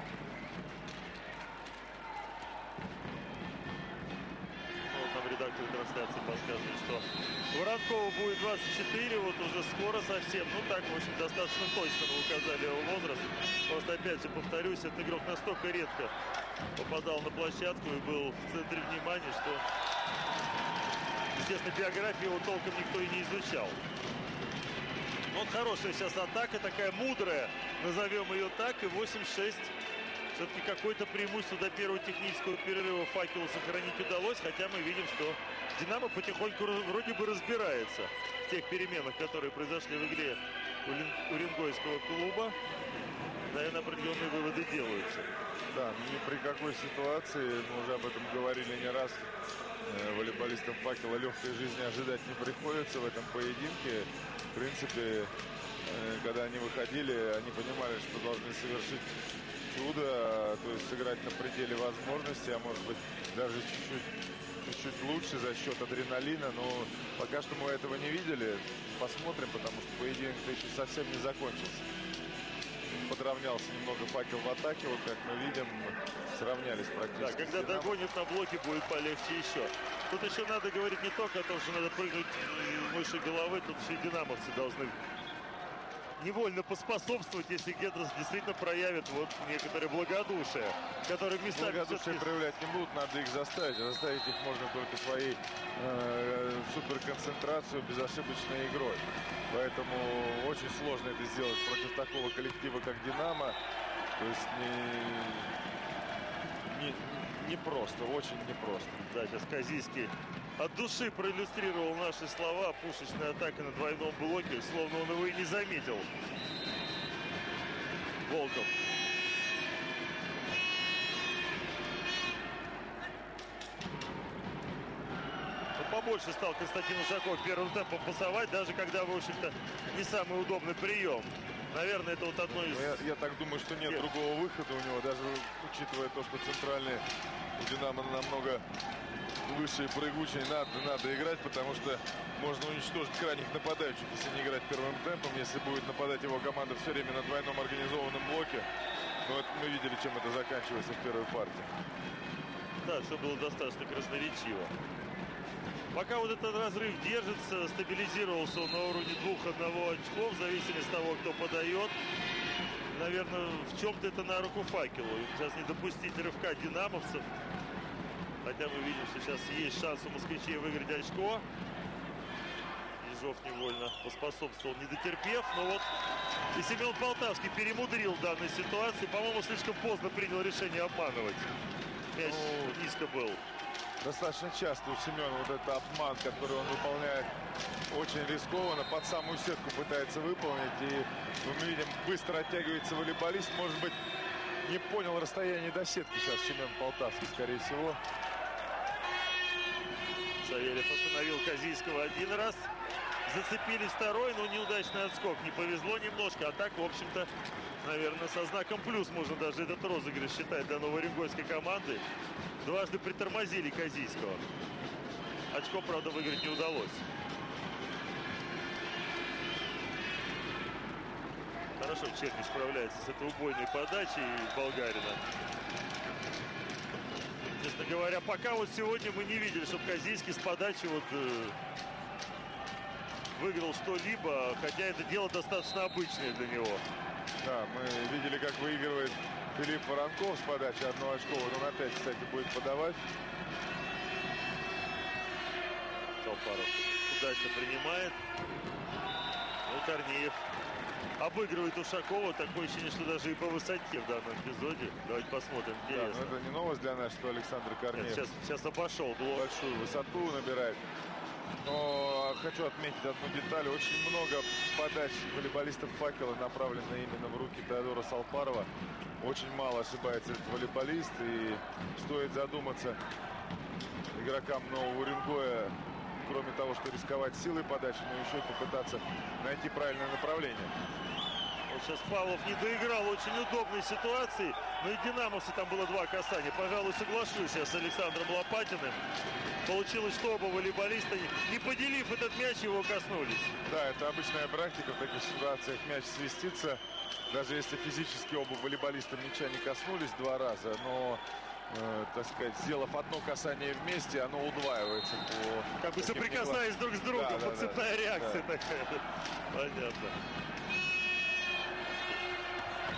Трансляции подсказывает, что Воронкову будет 24, вот уже скоро совсем. Ну так, в общем, достаточно точно мы указали его возраст. Просто опять же повторюсь, этот игрок настолько редко попадал на площадку и был в центре внимания, что, естественно, биографию его толком никто и не изучал. Вот хорошая сейчас атака, такая мудрая, назовем ее так, и 8-6 все-таки какое-то преимущество до первого технического перерыва факелу сохранить удалось, хотя мы видим, что Динамо потихоньку вроде бы разбирается в тех переменах, которые произошли в игре у Уренгойского клуба. Наверное, определенные выводы делаются. Да, ни при какой ситуации, мы уже об этом говорили не раз, э, волейболистам факела легкой жизни ожидать не приходится в этом поединке. В принципе, э, когда они выходили, они понимали, что должны совершить чудо, то есть сыграть на пределе возможностей, а может быть даже чуть-чуть чуть-чуть лучше за счет адреналина, но пока что мы этого не видели. Посмотрим, потому что поединок-то еще совсем не закончился. Подравнялся немного факел в атаке, вот как мы видим, сравнялись практически. Да, когда догонит на блоке, будет полегче еще. Тут еще надо говорить не только о том, что надо прыгнуть выше головы, тут и динамовцы должны невольно поспособствовать, если Гедрос действительно проявит вот некоторое благодушие, которое местами Благодушие проявлять не будут, надо их заставить. Заставить их можно только своей э, суперконцентрацией, безошибочной игрой. Поэтому очень сложно это сделать против такого коллектива, как «Динамо». То есть не, не, не просто, очень непросто. Да, сейчас Казийский от души проиллюстрировал наши слова. Пушечная атака на двойном блоке, словно он его и не заметил. Волков. Побольше стал Константин Ушаков первым темпом пасовать, даже когда, в общем-то, не самый удобный прием. Наверное, это вот одно из... Ну, я, я так думаю, что нет Нет. другого выхода у него, даже учитывая то, что центральные у «Динамо» намного выше и прыгучее. Надо, надо играть, потому что можно уничтожить крайних нападающих, если не играть первым темпом, если будет нападать его команда все время на двойном организованном блоке. Но это мы видели, чем это заканчивается в первой партии. Да, все было достаточно красноречиво. Пока вот этот разрыв держится, стабилизировался он на уровне двух-одного очков, в зависимости от того, кто подает. Наверное, в чем-то это на руку факелу. Сейчас не допустить рывка динамовцев. Хотя мы видим, что сейчас есть шанс у москвичей выиграть очко. Ежов невольно поспособствовал, не дотерпев. Но вот и Семен Полтавский перемудрил в данной ситуации. По-моему, слишком поздно принял решение обманывать. Мяч Ну, низко был. Достаточно часто у Семена вот этот обман, который он выполняет очень рискованно, под самую сетку пытается выполнить. И мы видим, быстро оттягивается волейболист. Может быть, не понял расстояние до сетки сейчас Семен Полтавский, скорее всего. Савельев остановил Казийского один раз. Зацепились второй, но неудачный отскок. Не повезло немножко. А так, в общем-то, наверное, со знаком плюс можно даже этот розыгрыш считать для новоуренгойской команды. Дважды притормозили Казийского. Очко, правда, выиграть не удалось. Хорошо Черни справляется с этой убойной подачей болгарина. Честно говоря, пока вот сегодня мы не видели, чтобы Казийский с подачи вот э, выиграл что-либо, хотя это дело достаточно обычное для него. Да, мы видели, как выигрывает Филипп Воронков с подачи одного очко. Вот он опять, кстати, будет подавать. Толпаров удачно принимает. Ну, Корнеев обыгрывает Ушакова. Такое ощущение, что даже и по высоте в данном эпизоде. Давайте посмотрим. Да, но это не новость для нас, что Александр Нет, Корнеев сейчас, сейчас обошел блок. большую высоту набирает. Но хочу отметить одну деталь. Очень много подач волейболистов факела направлены именно в руки Теодора Салпарова. Очень мало ошибается этот волейболист. И стоит задуматься игрокам нового Уренгоя, кроме того, что рисковать силой подачи, но еще и попытаться найти правильное направление. Вот сейчас Павлов не доиграл очень удобной ситуации. Но и динамовцы там было два касания. Пожалуй, соглашусь я с Александром Лопатиным. Получилось, что оба волейболиста, не поделив этот мяч, его коснулись. Да, это обычная практика в таких ситуациях. Мяч свистится, даже если физически оба волейболиста мяча не коснулись два раза, но, э, так сказать, сделав одно касание вместе, оно удваивается по... Как бы соприкасаясь друг с другом, Да, да, подцепная да. реакция Да. такая. Понятно.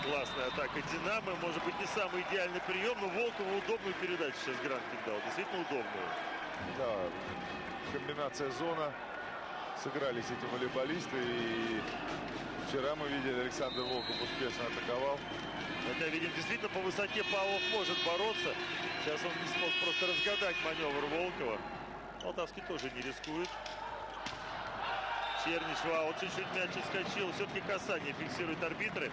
Классная атака Динамо. Может быть, не самый идеальный прием, но Волкову удобную передачу сейчас Гранкин дал. Действительно удобную. Да, комбинация зона. Сыгрались эти волейболисты. И вчера мы видели, Александр Волков успешно атаковал. Хотя, видим, действительно по высоте Павлов может бороться. Сейчас он не смог просто разгадать маневр Волкова. Полтавский тоже не рискует. Чернич, вау, чуть-чуть мяч отскочил. Все-таки касание фиксируют арбитры.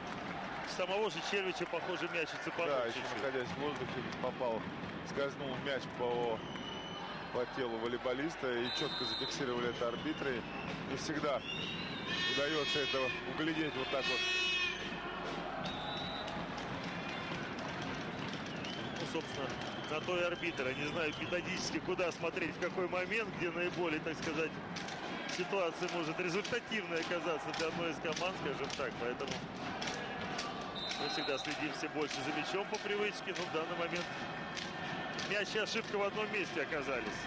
Самого же Червича, похоже, мяч цепанул Да, еще находясь в воздухе, попал, скользнул мяч по, по телу волейболиста и четко зафиксировали это арбитры. Не всегда удается это углядеть вот так вот. Собственно, на то и арбитр. Они знают методически, куда смотреть, в какой момент, где наиболее, так сказать, ситуация может результативной оказаться для одной из команд, скажем так. Поэтому мы всегда следим все больше за мячом по привычке. Но в данный момент мяч и ошибка в одном месте оказались.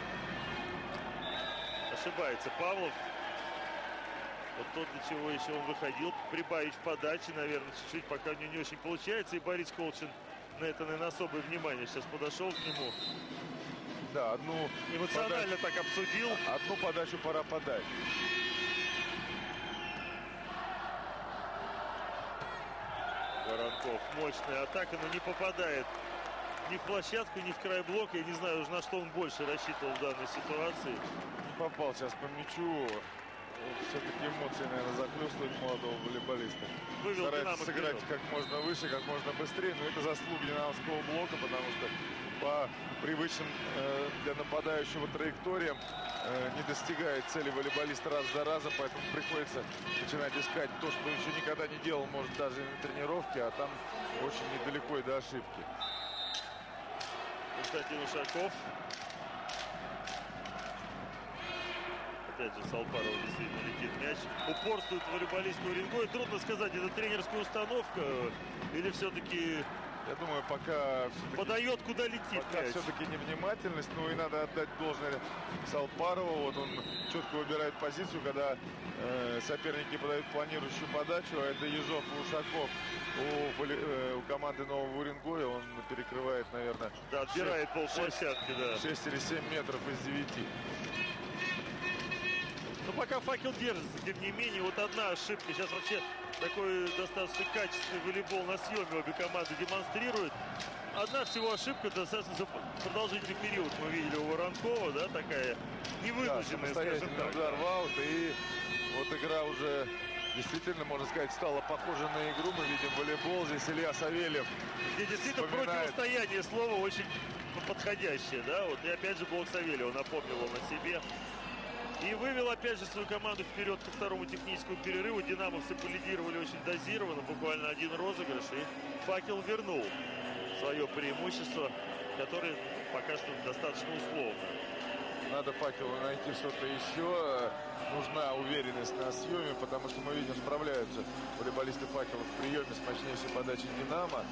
Ошибается Павлов. Вот то, для чего еще он выходил. Прибавить в подаче, наверное, чуть-чуть, пока у него не очень получается. И Борис Колчин на это, наверное, особое внимание сейчас подошел к нему. Да, одну Эмоционально подачу, так обсудил. одну подачу пора подать. Воронков. Мощная атака, но не попадает ни в площадку, ни в край блока. Я не знаю уже на что он больше рассчитывал в данной ситуации. Не попал сейчас по мячу. Все-таки эмоции, наверное, захлестывают молодого волейболиста. Вывел Старается Динамо сыграть вперед. как можно выше, как можно быстрее. Но это заслуга динамовского блока, потому что по привычным э, для нападающего траекториям э, не достигает цели волейболиста раз за разом, поэтому приходится начинать искать то, что еще никогда не делал, может, даже на тренировке, а там очень недалеко и до ошибки. Константин Ушаков. Опять же, Салпарова действительно летит мяч. Упорствует волейболист Уренгой. Трудно сказать, это тренерская установка или все-таки Я думаю, пока подает, куда летит Пока мяч. все-таки невнимательность, но и надо отдать должное Салпарову. Вот он четко выбирает позицию, когда э, соперники подают планирующую подачу, а это Ежов и Ушаков. У, э, у команды Нового Уренгоя он перекрывает, наверное, Да, отбирает полплощадки, да. 6 или 7 метров из 9. Пока факел держится, тем не менее, вот одна ошибка. Сейчас вообще такой достаточно качественный волейбол на съеме обе команды демонстрируют. Одна всего ошибка достаточно за продолжительный период мы видели у Воронкова, да, такая Да, невынужденная, скажем самостоятельный так. удар в аут. И вот игра уже действительно, можно сказать, стала похожа на игру. Мы видим волейбол. Здесь Илья Савельев Где действительно вспоминает. противостояние слова очень подходящее, да, вот и опять же блок Савельева напомнил он о себе. И вывел опять же свою команду вперед ко второму техническому перерыву. Динамовцы полидировали очень дозированно, буквально один розыгрыш. И факел вернул свое преимущество, которое пока что достаточно условно. Надо факелу найти что-то еще. Нужна уверенность на съеме, потому что мы видим, справляются волейболисты факела в приеме с мощнейшей подачей Динамо.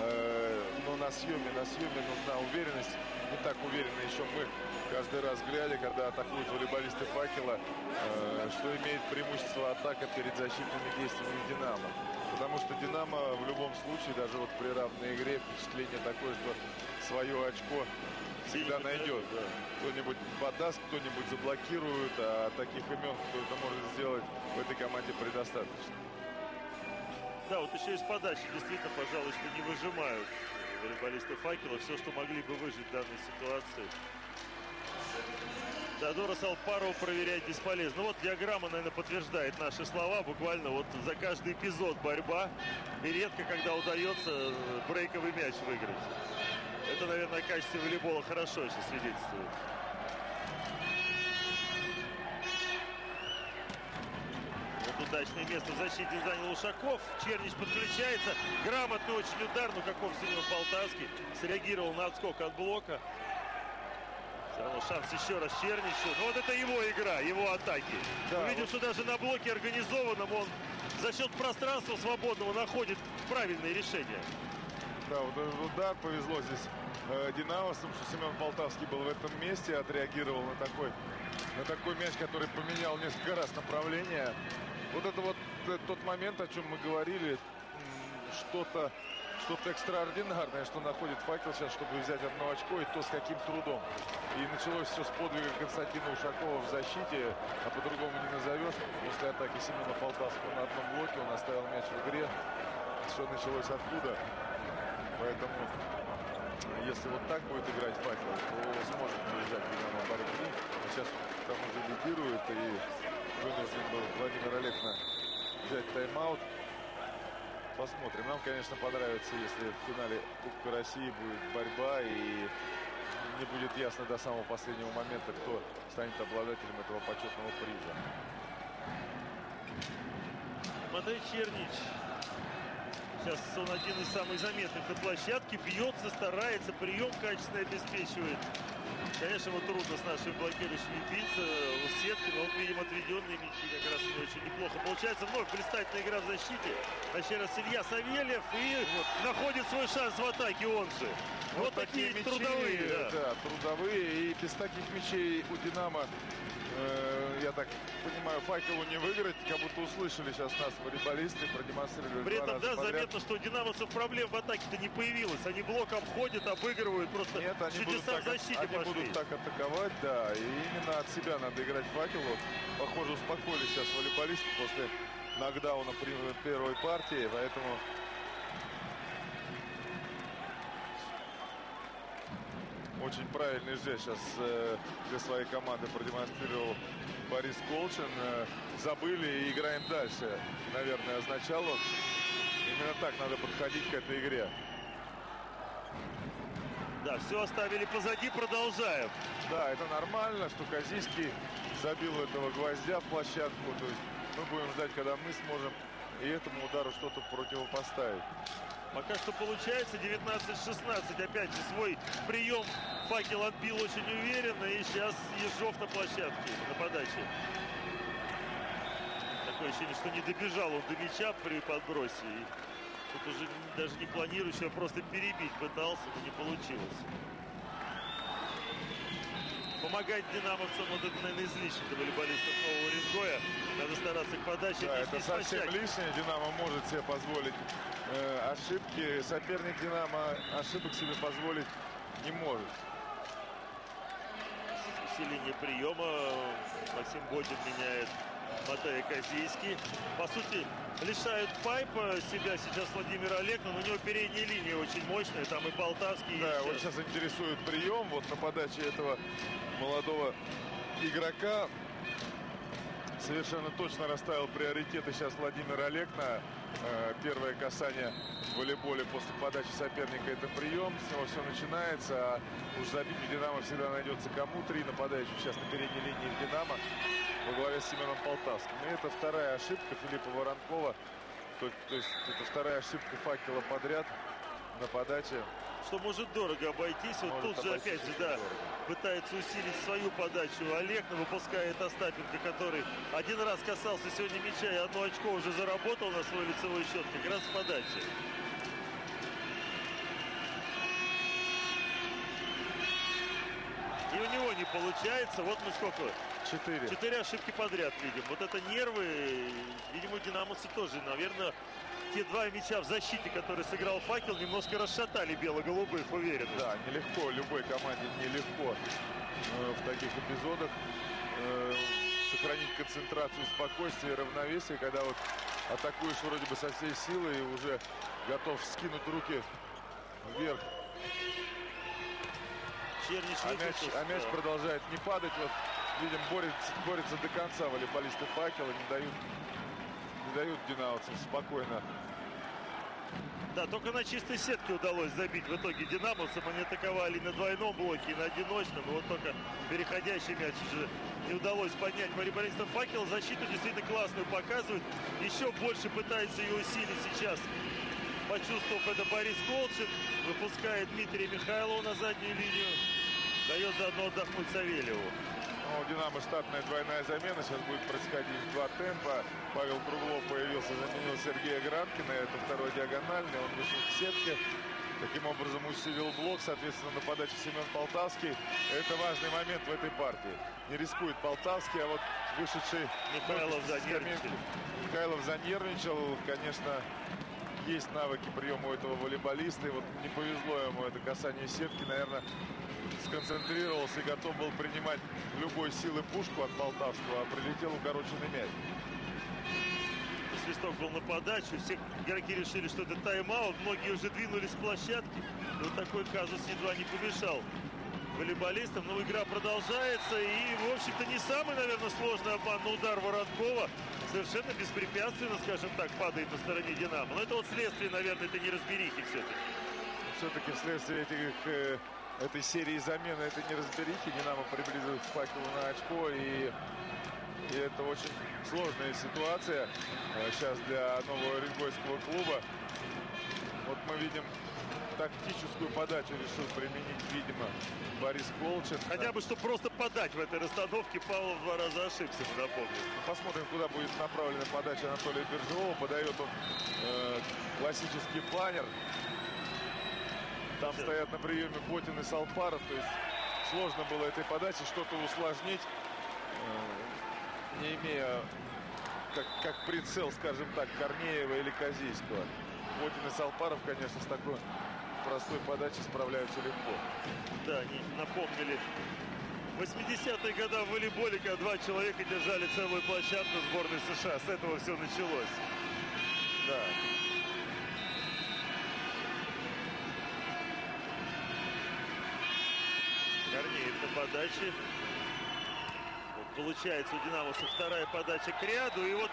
Э, Но на съеме, на съеме нужна уверенность. Не так уверенно еще мы каждый раз глядя, когда атакуют волейболисты факела, э, что имеет преимущество атака перед защитными действиями Динамо. Потому что Динамо в любом случае, даже вот при равной игре, впечатление такое, что свое очко всегда найдет. да. Кто-нибудь подаст, кто-нибудь заблокирует, а таких имен, кто это может сделать, в этой команде предостаточно. Да, вот еще из подачи действительно, пожалуй, что не выжимают волейболисты факела все, что могли бы выжить в данной ситуации. Теодора Салпарова проверять бесполезно. Ну Вот диаграмма, наверное, подтверждает наши слова. Буквально вот за каждый эпизод борьба. И редко, когда удается э, брейковый мяч выиграть. Это, наверное, о качестве волейбола хорошо еще свидетельствует. Вот удачное место в защите занял Ушаков. Чернич подключается. Грамотный очень удар. Ну каков сильно Полтавский. Среагировал на отскок от блока. Все равно шанс еще раз Черничу. Ну вот это его игра, его атаки. Да, видим, вот. что даже на блоке организованном он за счет пространства свободного находит правильное решение. Да, вот этот удар повезло здесь э, динамовцам, что Семен Полтавский был в этом месте, отреагировал на такой, на такой мяч, который поменял несколько раз направление. Вот это вот э, тот момент, о чем мы говорили, что-то что-то экстраординарное, что находит факел сейчас, чтобы взять одно очко, и то с каким трудом. И началось все с подвига Константина Ушакова в защите, а по-другому не назовешь. После атаки Семена Полтавского на одном блоке он оставил мяч в игре. Все началось оттуда. Поэтому, если вот так будет играть факел, то сможет навязать Динамо борьбы. А сейчас к тому же лидирует и вынужден был Владимир Олегна взять тайм-аут. Посмотрим. Нам, конечно, понравится, если в финале Кубка России будет борьба и не будет ясно до самого последнего момента, кто станет обладателем этого почетного приза. Матвей Чернич. Сейчас он один из самых заметных на площадке. Бьется, старается, прием качественно обеспечивает. Конечно, ему трудно с нашими блокирующими биться у сетки, но вот видим отведенные мячи как раз него очень неплохо. Получается вновь блистательная игра в защите. На сей раз Илья Савельев и находит свой шанс в атаке он же. Вот, такие, мячи, трудовые. да. да, трудовые. И без таких мячей у Динамо, э, я так понимаю, факелу не выиграть, как будто услышали сейчас нас волейболисты, продемонстрировали При этом, да, подряд. заметно, что у динамовцев проблем в атаке-то не появилось. Они блок обходят, обыгрывают, просто Нет, они будут, чудеса так, в защите они пошли. будут так атаковать, да, и именно от себя надо играть факел. Вот, похоже, успокоились сейчас волейболисты после нокдауна при первой партии, поэтому очень правильный жест сейчас э, для своей команды продемонстрировал Борис Колчин. Э, забыли и играем дальше, наверное, означал он. Именно так надо подходить к этой игре. Да, все оставили позади, продолжаем. Да, это нормально, что Казийский забил этого гвоздя в площадку. То есть мы будем ждать, когда мы сможем и этому удару что-то противопоставить. Пока что получается 19-16. Опять же свой прием факел отбил очень уверенно. И сейчас Ежов на площадке на подаче. Такое ощущение, что не добежал он до мяча при подбросе. И тут уже даже не планирующий, а просто перебить пытался, но не получилось. Помогать динамовцам, вот это, наверное, излишне для волейболистов нового Рингоя. Надо стараться к подаче. Да, это совсем лишнее. Динамо может себе позволить э, ошибки. Соперник Динамо ошибок себе позволить не может. усиление приема. Максим Бодин меняет Матея Козийский. По сути, лишают пайпа себя сейчас Владимир Олегна, но у него передняя линия очень мощная. Там и Полтавский, Да, и вот сейчас интересует прием. Вот на подаче этого молодого игрока совершенно точно расставил приоритеты сейчас Владимир Олег на э, первое касание в волейболе после подачи соперника. Это прием, с него все начинается. А уж забить у Динамо всегда найдется кому. Три нападающих сейчас на передней линии в Динамо во главе с Семеном Полтавским. И это вторая ошибка Филиппа Воронкова. То, то есть это вторая ошибка факела подряд на подаче. что может дорого обойтись. Вот Может тут же, опять же, да, дорого. пытается усилить свою подачу. Олег выпускает Остапенко, который один раз касался сегодня мяча и одно очко уже заработал на свой лицевой счет, как раз в подаче. И у него не получается. Вот мы сколько? Четыре. Четыре ошибки подряд видим. Вот это нервы. Видимо, динамосы тоже, наверное, те два мяча в защите, которые сыграл факел, немножко расшатали бело-голубых, уверен. Да, нелегко, любой команде нелегко э, в таких эпизодах э, сохранить концентрацию, спокойствие, равновесие, когда вот атакуешь вроде бы со всей силы и уже готов скинуть руки вверх. А мяч, а мяч продолжает не падать. Вот видим, борется, борется до конца волейболисты факела, не дают, дают динамовцам спокойно Да, только на чистой сетке удалось забить в итоге динамовцам. Они атаковали на двойном блоке и на одиночном. И вот только переходящий мяч уже не удалось поднять волейболистам факел. Защиту действительно классную показывают. Еще больше пытается ее усилить сейчас. Почувствовав это Борис Колчин, выпускает Дмитрия Михайлова на заднюю линию. Дает заодно отдохнуть Савельеву. У Динамо штатная двойная замена. Сейчас будет происходить в два темпа. Павел Круглов появился, заменил Сергея Гранкина. Это второй диагональный. Он вышел к сетке. Таким образом усилил блок. Соответственно, на подаче Семен Полтавский. Это важный момент в этой партии. Не рискует Полтавский, а вот вышедший Михайлов занервничал. Михайлов занервничал. Конечно, есть навыки приема у этого волейболиста. И вот не повезло ему это касание сетки. Наверное, сконцентрировался и готов был принимать любой силы пушку от Полтавского, а прилетел укороченный мяч. Свисток был на подачу. Все игроки решили, что это тайм-аут. Многие уже двинулись с площадки. И вот такой казус едва не помешал волейболистам. Но игра продолжается. И, в общем-то, не самый, наверное, сложный обманный удар Воронкова. Совершенно беспрепятственно, скажем так, падает на стороне Динамо. Но это вот следствие, наверное, это не разберихи все-таки. Все-таки вследствие этих, э, этой серии замены, это не разберихи. Динамо приблизилась к факелу на очко. И, и это очень сложная ситуация э, сейчас для нового Рингойского клуба. Вот мы видим тактическую подачу решил применить, видимо, Борис Колчин. Хотя бы, чтобы просто подать в этой расстановке, Павлов два раза ошибся, мы напомним. Ну, Посмотрим, куда будет направлена подача Анатолия Биржевого. Подает он э, классический планер. Там Сейчас. стоят на приеме Ботин и Салпаров. То есть сложно было этой подаче что-то усложнить. Э, не имея как, как прицел, скажем так, Корнеева или Казийского. Ботин и Салпаров, конечно, с такой простой подачей справляются легко. Да, они напомнили 80-е годы в волейболе, когда два человека держали целую площадку сборной США. С этого все началось. Да. Корнеев на подаче. Вот получается у Динамоса вторая подача к ряду. И вот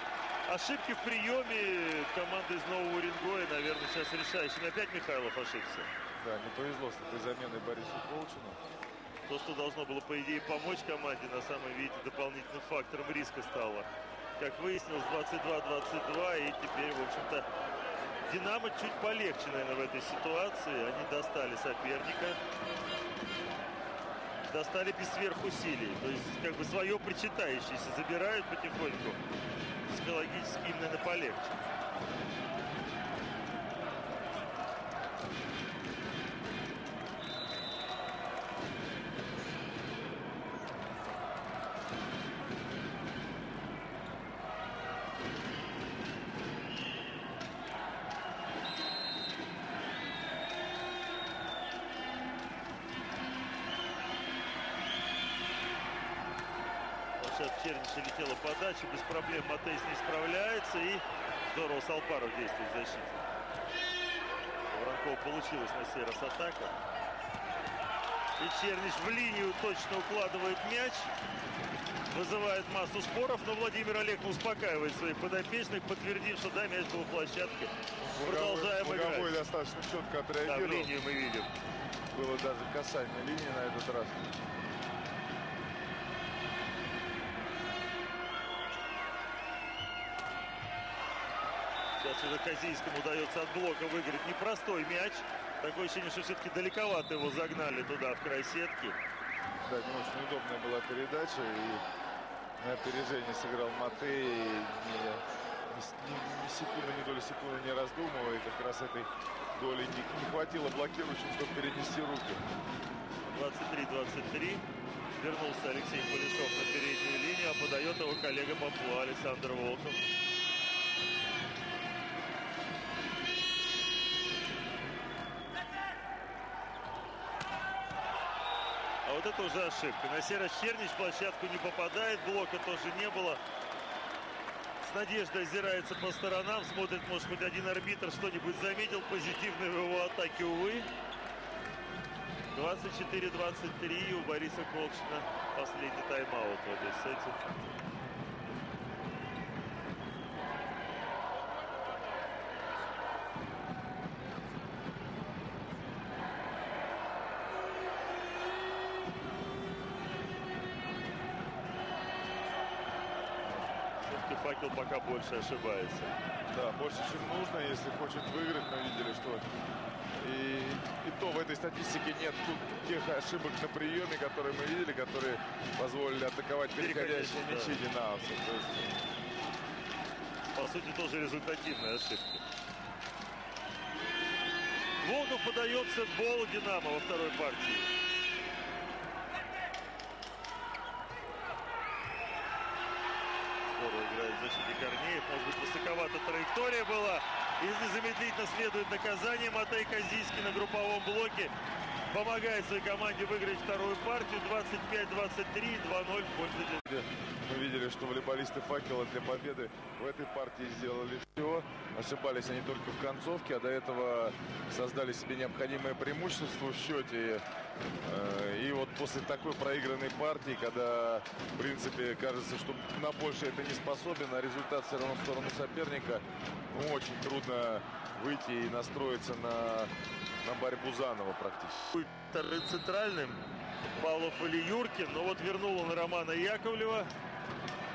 ошибки в приеме команды из Нового Уренгоя, наверное, сейчас решающими. Опять Михайлов ошибся. Да, не повезло с этой заменой Борису Колчину. То, что должно было, по идее, помочь команде, на самом видите, дополнительным фактором риска стало. Как выяснилось, 22-22, и теперь, в общем-то, Динамо чуть полегче, наверное, в этой ситуации. Они достали соперника. Достали без сверхусилий. То есть, как бы свое причитающееся забирают потихоньку. Психологически им, наверное, полегче. Вот сейчас в Чернича летела подача. Без проблем Матейс не справляется. И здорово Салпаров действует в защите. У Воронкова получилась на сей раз атака. И Чернич в линию точно укладывает мяч. Вызывает массу споров, но Владимир Олег успокаивает своих подопечных, подтвердив, что да, мяч был в площадке. Продолжаем Луговой играть. достаточно четко Да, в отреагировал. линию мы видим. Было даже касание линии на этот раз. Казийскому удается от блока выиграть непростой мяч. Такое ощущение, что все-таки далековато его загнали туда, в край сетки. Да, не очень удобная была передача. И на опережение сыграл Матей. И ни, ни ни- секунды, ни доли секунды не раздумывая. И как раз этой доли не, не хватило блокирующим, чтобы перенести руки. 23-23. Вернулся Алексей Полишов на переднюю линию, а подает его коллега по ПУ Александр Волков. Это уже ошибка. На сей раз Чернич площадку не попадает, блока тоже не было. С надеждой озирается по сторонам, смотрит, может, хоть один арбитр что-нибудь заметил позитивное в его атаке, увы. 24-23 у Бориса Колчина последний тайм-аут в этой сете. Все-таки факел пока больше ошибается. Да, больше, чем нужно, если хочет выиграть. Мы видели, что и, и то в этой статистике нет тут тех ошибок на приеме, которые мы видели, которые позволили атаковать переходящие мячи динамовцев. То есть По сути, тоже результативная ошибка. Волков подает сетбол Динамо во второй партии. Здорово играет в защите Корнеев. Может быть, высоковата траектория была. И незамедлительно следует наказание. Матей Казийский на групповом блоке помогает своей команде выиграть вторую партию. 25-23, 2-0 в пользу мы видели, что волейболисты факела для победы в этой партии сделали все. Ошибались они только в концовке, а до этого создали себе необходимое преимущество в счете. Э, И вот после такой проигранной партии, когда, в принципе, кажется, что на больше это не способен, а результат все равно в сторону соперника, ну, очень трудно выйти и настроиться на, на борьбу заново практически. вторым центральным Павлов или Юркин. Но вот вернул он Романа Яковлева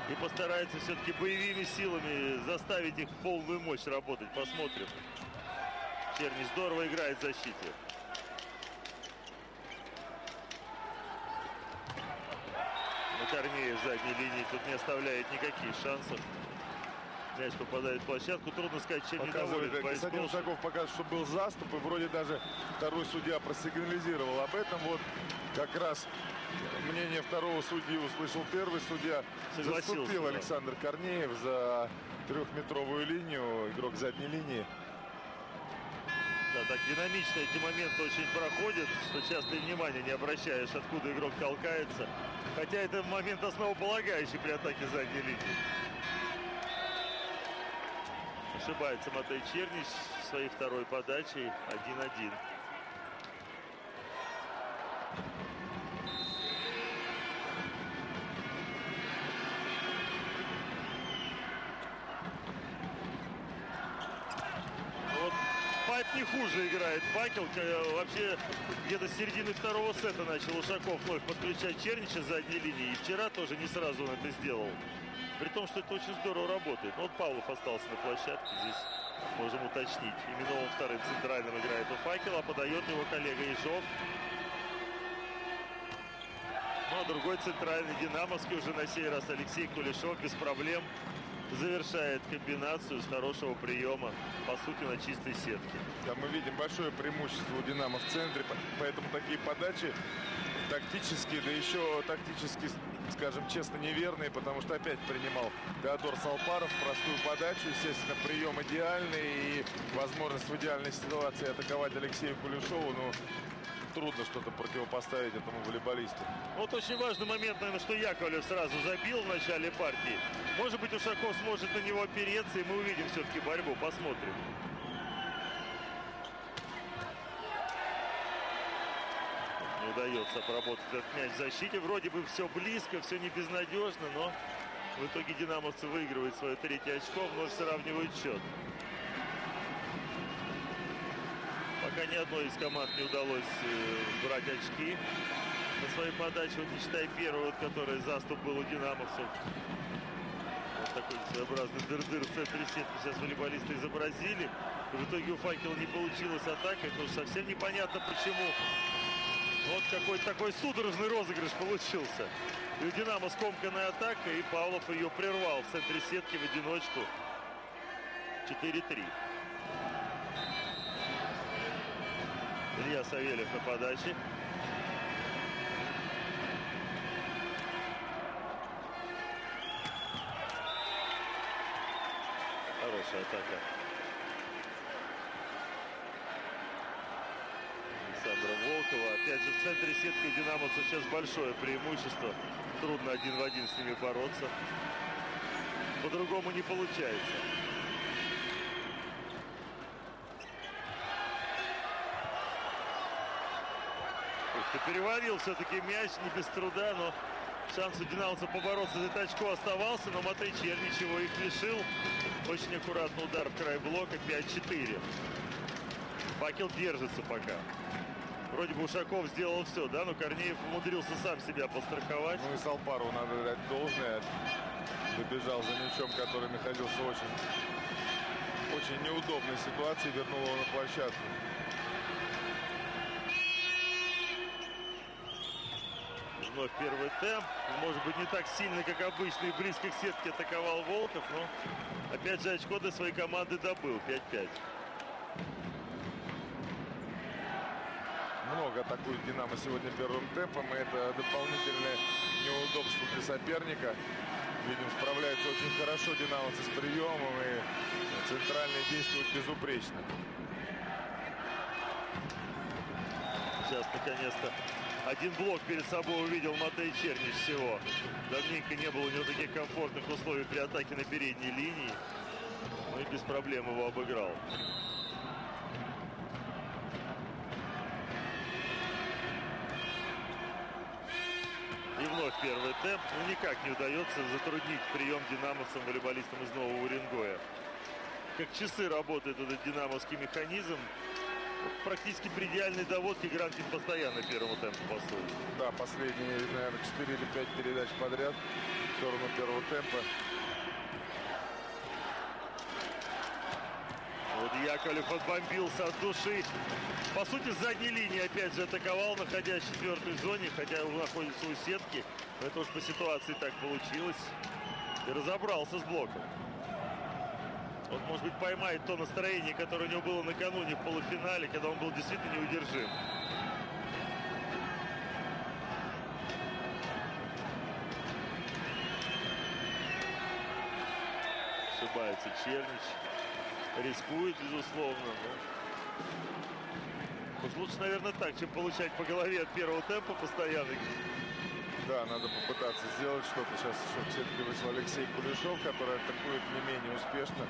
и постарается все-таки боевыми силами заставить их в полную мощь работать. Посмотрим. Черни здорово играет в защите. Корнеев в задней линии тут не оставляет никаких шансов. Мяч попадает в площадку. Трудно сказать, чем Показывает, недоволен Константин Борис Ушаков показывает, что был заступ, и вроде даже второй судья просигнализировал об этом. Вот как раз мнение второго судьи услышал первый судья. Согласился, Заступил да. Александр Корнеев за трехметровую линию, игрок задней линии. Да, так динамично эти моменты очень проходят, что часто и внимания не обращаешь, откуда игрок толкается. Хотя это момент основополагающий при атаке задней линии. Ошибается Матей Чернич своей второй подачей 1-1. Ну Вот Пайп не хуже играет. Факел э, вообще где-то с середины второго сета начал Ушаков вновь подключать Чернича с задней линии. И вчера тоже не сразу он это сделал. При том, что это очень здорово работает. Ну, вот Павлов остался на площадке. Здесь можем уточнить. Именно он вторым центральным играет у Факела. Подает его коллега Ежов. Ну, а другой центральный динамовский уже на сей раз Алексей Кулешов без проблем завершает комбинацию с хорошего приема, по сути, на чистой сетке. Да, мы видим большое преимущество у «Динамо» в центре, по- поэтому такие подачи тактические, да еще тактически, скажем честно, неверные, потому что опять принимал Теодор Салпаров простую подачу, естественно, прием идеальный и возможность в идеальной ситуации атаковать Алексею Кулешову, ну, трудно что-то противопоставить этому волейболисту. Вот очень важный момент, наверное, что Яковлев сразу забил в начале партии. Может быть, Ушаков сможет на него опереться, и мы увидим все-таки борьбу. Посмотрим. Не удается обработать этот мяч в защите. Вроде бы все близко, все не безнадежно, но в итоге динамовцы выигрывают свое третье очко, вновь сравнивают счет. Пока ни одной из команд не удалось э, брать очки на своей подаче. Вот не считая первого, вот, который заступ был у динамовцев. Вот такой своеобразный дыр-дыр в центре сетки сейчас волейболисты изобразили. И в итоге у Факела не получилась атака. Уж совсем непонятно почему. Вот какой-то такой судорожный розыгрыш получился. И у Динамо скомканная атака, и Павлов ее прервал в центре сетки в одиночку. 4-3. Илья Савельев на подаче. Хорошая атака. Александра Волкова. Опять же, в центре сетки у динамовцев сейчас большое преимущество. Трудно один в один с ними бороться. По-другому не получается. Ты, переварил все-таки мяч не без труда, но шанс у динамовцев побороться за очко оставался, но Матей Чернич его их лишил. Очень аккуратный удар в край блока, 5-4. Факел держится пока. Вроде бы Ушаков сделал все, да, но Корнеев умудрился сам себя постраховать. Ну и Салпару надо дать должное. Добежал за мячом, который находился очень, очень неудобной ситуации, вернул его на площадку. Вновь первый темп. Может быть, не так сильно, как обычно, и близко к сетке атаковал Волков, но опять же очко для своей команды добыл. 5-5. Много атакует Динамо сегодня первым темпом, и это дополнительное неудобство для соперника. Видим, справляется очень хорошо динамовцы с приемом, и центральные действуют безупречно. Сейчас, наконец-то, один блок перед собой увидел Матей Чернич всего. Давненько не было у него таких комфортных условий при атаке на передней линии. Ну и без проблем его обыграл. И вновь первый темп. Ну никак не удается затруднить прием динамовцам волейболистам из Нового Уренгоя. Как часы работает этот динамовский механизм. Практически при идеальной доводке Гранкин постоянно первому темпу пасует. Да, последние, наверное, 4 или 5 передач подряд в сторону первого темпа. Вот Яковлев отбомбился от души. По сути, с задней линии опять же атаковал, находясь в четвертой зоне, хотя он находится у сетки. Это уж по ситуации так получилось. И разобрался с блоком. Вот, может быть, поймает то настроение, которое у него было накануне в полуфинале, когда он был действительно неудержим. Ошибается Чернич. Рискует, безусловно. Но... Уж лучше, наверное, так, чем получать по голове от первого темпа постоянно. Да, надо попытаться сделать что-то. Сейчас еще все-таки вышел Алексей Кулешов, который атакует не менее успешно.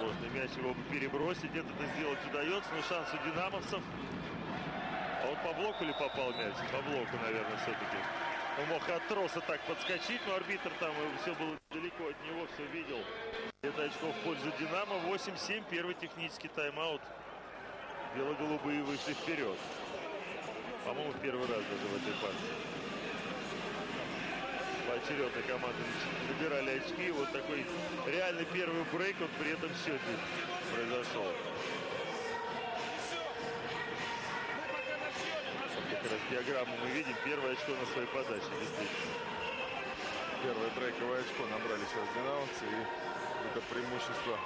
Сложный мяч его перебросить. Это сделать удается, но шанс у динамовцев. А вот по блоку ли попал мяч? По блоку, наверное, все-таки. Он мог от троса так подскочить, но арбитр там все было далеко от него, все видел. Это очко в пользу Динамо. 8-7, первый технический тайм-аут. Бело-голубые вышли вперед. По-моему, первый раз даже в этой партии. Поочередно команды набирали очки. Вот такой реальный первый брейк, вот при этом счете произошел. Как раз диаграмму мы видим. Первое очко на своей подаче, действительно. Первое брейковое очко набрали сейчас динамовцы. И это преимущество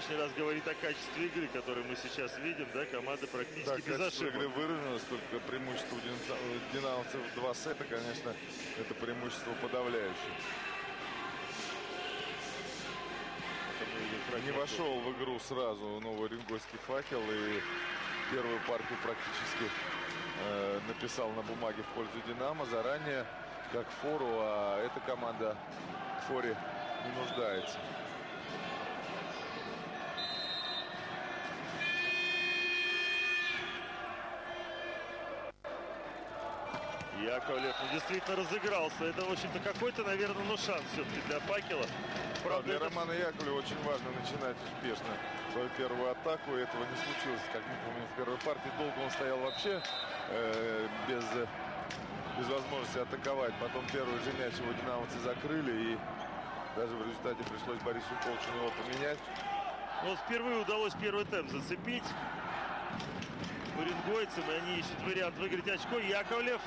лишний раз говорит о качестве игры, которую мы сейчас видим, да, команда практически да, без ошибок. игры выражено, только преимущество у динамовцев два сета, конечно, это преимущество подавляющее. Не вошел в игру сразу новый рингойский факел и первую партию практически э, написал на бумаге в пользу Динамо заранее, как фору, а эта команда в форе не нуждается. Яковлев ну, действительно разыгрался. Это, в общем-то, какой-то, наверное, ну, шанс все-таки для факела. Правда, для это... Романа Яковлева очень важно начинать успешно свою первую атаку. Этого не случилось, как мы помним, в первой партии. Долго он стоял вообще э, без, без возможности атаковать. Потом первый же мяч его динамовцы закрыли. И даже в результате пришлось Борису Колчину его поменять. Ну, вот впервые удалось первый темп зацепить уренгойцам. И они ищут вариант выиграть очко. Яковлев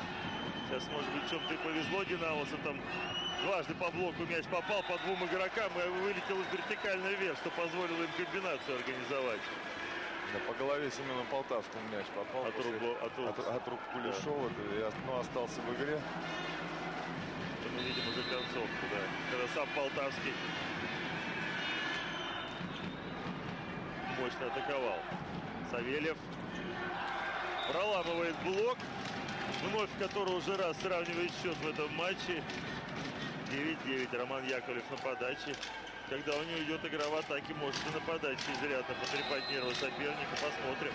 Сейчас, может быть, чем-то и повезло Динамосу. Там дважды по блоку мяч попал по двум игрокам и вылетел в вертикальный вес, что позволило им комбинацию организовать. Да, по голове Семену Полтавскому мяч попал. От рук, от рук. От, от рук Кулешова. Да. Но остался в игре. Это мы видим уже концовку, да. Когда сам Полтавский мощно атаковал. Савельев проламывает блок вновь который уже раз сравнивает счет в этом матче. 9-9. Роман Яковлев на подаче. Когда у него идет игра в атаке, может и на подаче изрядно потрепать нервы соперника. Посмотрим.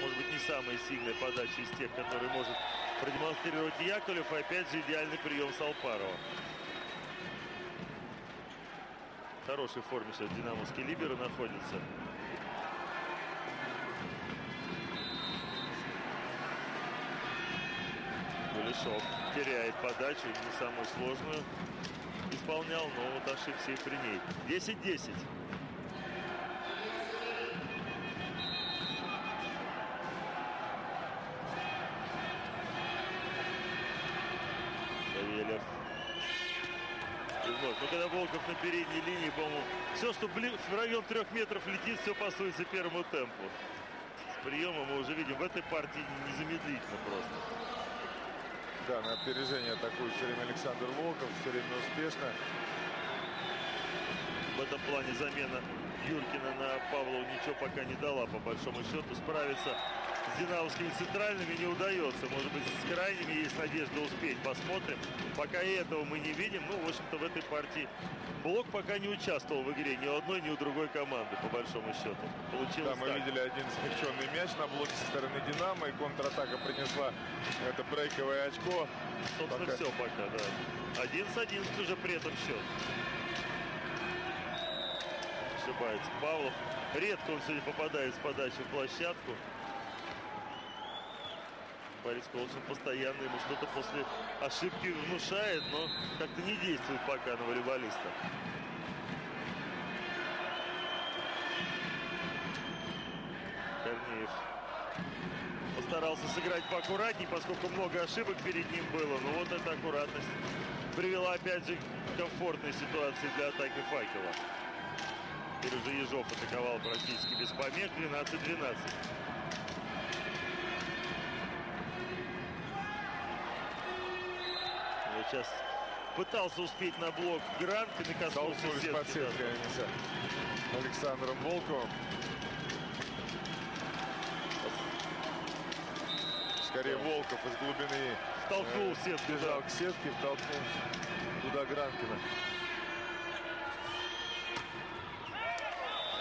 Может быть, не самая сильная подача из тех, которые может продемонстрировать Яковлев. И опять же идеальный прием Салпарова. Хорошей форме сейчас динамовские либеры находятся. Кулешов теряет подачу, не самую сложную исполнял, но вот ошибся и при ней. 10-10. Волков на передней линии, по-моему, все, что в район трех метров летит, все пасуется первому темпу. С приемом мы уже видим в этой партии незамедлительно просто. Да, на опережение атакует все время Александр Волков, все время успешно. В этом плане замена Юркина на Павлову ничего пока не дала, по большому счету. Справиться с динамовскими центральными не удается. Может быть, с крайними есть надежда успеть. Посмотрим. Пока и этого мы не видим. Ну, в общем-то, в этой партии Блок пока не участвовал в игре ни у одной, ни у другой команды, по большому счету. Получилось Да, мы так. видели один смягченный мяч на блоке со стороны Динамо, и контратака принесла это брейковое очко. Собственно, пока... все пока, да. 11-11 уже при этом счет. Ошибается Павлов. Редко он сегодня попадает с подачи в площадку. Борис Колчин постоянно ему что-то после ошибки внушает, но как-то не действует пока на волейболиста. старался сыграть поаккуратнее, поскольку много ошибок перед ним было. Но вот эта аккуратность привела опять же к комфортной ситуации для атаки факела. Теперь уже Ежов атаковал практически без помех 12-12. Вот сейчас пытался успеть на блок Грант и не коснулся Столкнулись сетки, под да. сеткой с Александром Волковым. Скорее Волков из глубины Столкнул э, сетку, бежал да. к сетке, втолкнул туда Гранкина.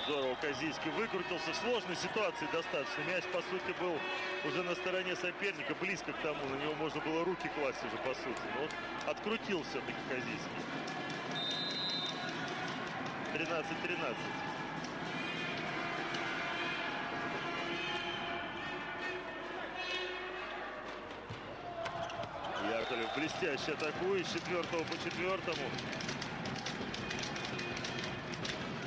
Здорово Казийский выкрутился. Сложной ситуации достаточно. Мяч, по сути, был уже на стороне соперника, близко к тому. На него можно было руки класть уже, по сути. Но вот открутил все-таки Казийский. 13-13. Яковлев блестяще атакует с четвертого по четвертому.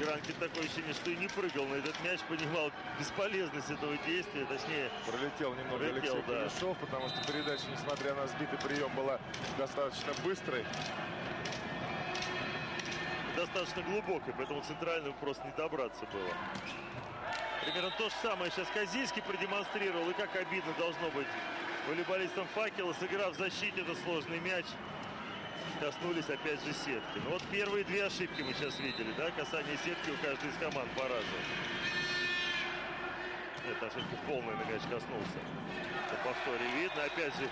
Гранкин такое ощущение, что и не прыгал на этот мяч, понимал бесполезность этого действия, точнее, Пролетел немного Пролетел, Алексей да. Кулешов, потому что передача, несмотря на сбитый прием, была достаточно быстрой. достаточно глубокой, поэтому центральному просто не добраться было. Примерно то же самое сейчас Казийский продемонстрировал, и как обидно должно быть волейболистам факела, сыграв в защите этот сложный мяч, коснулись опять же сетки. Ну вот первые две ошибки мы сейчас видели, да, касание сетки у каждой из команд по разу. Нет, ошибка полная на мяч коснулся. На повторе видно, опять же,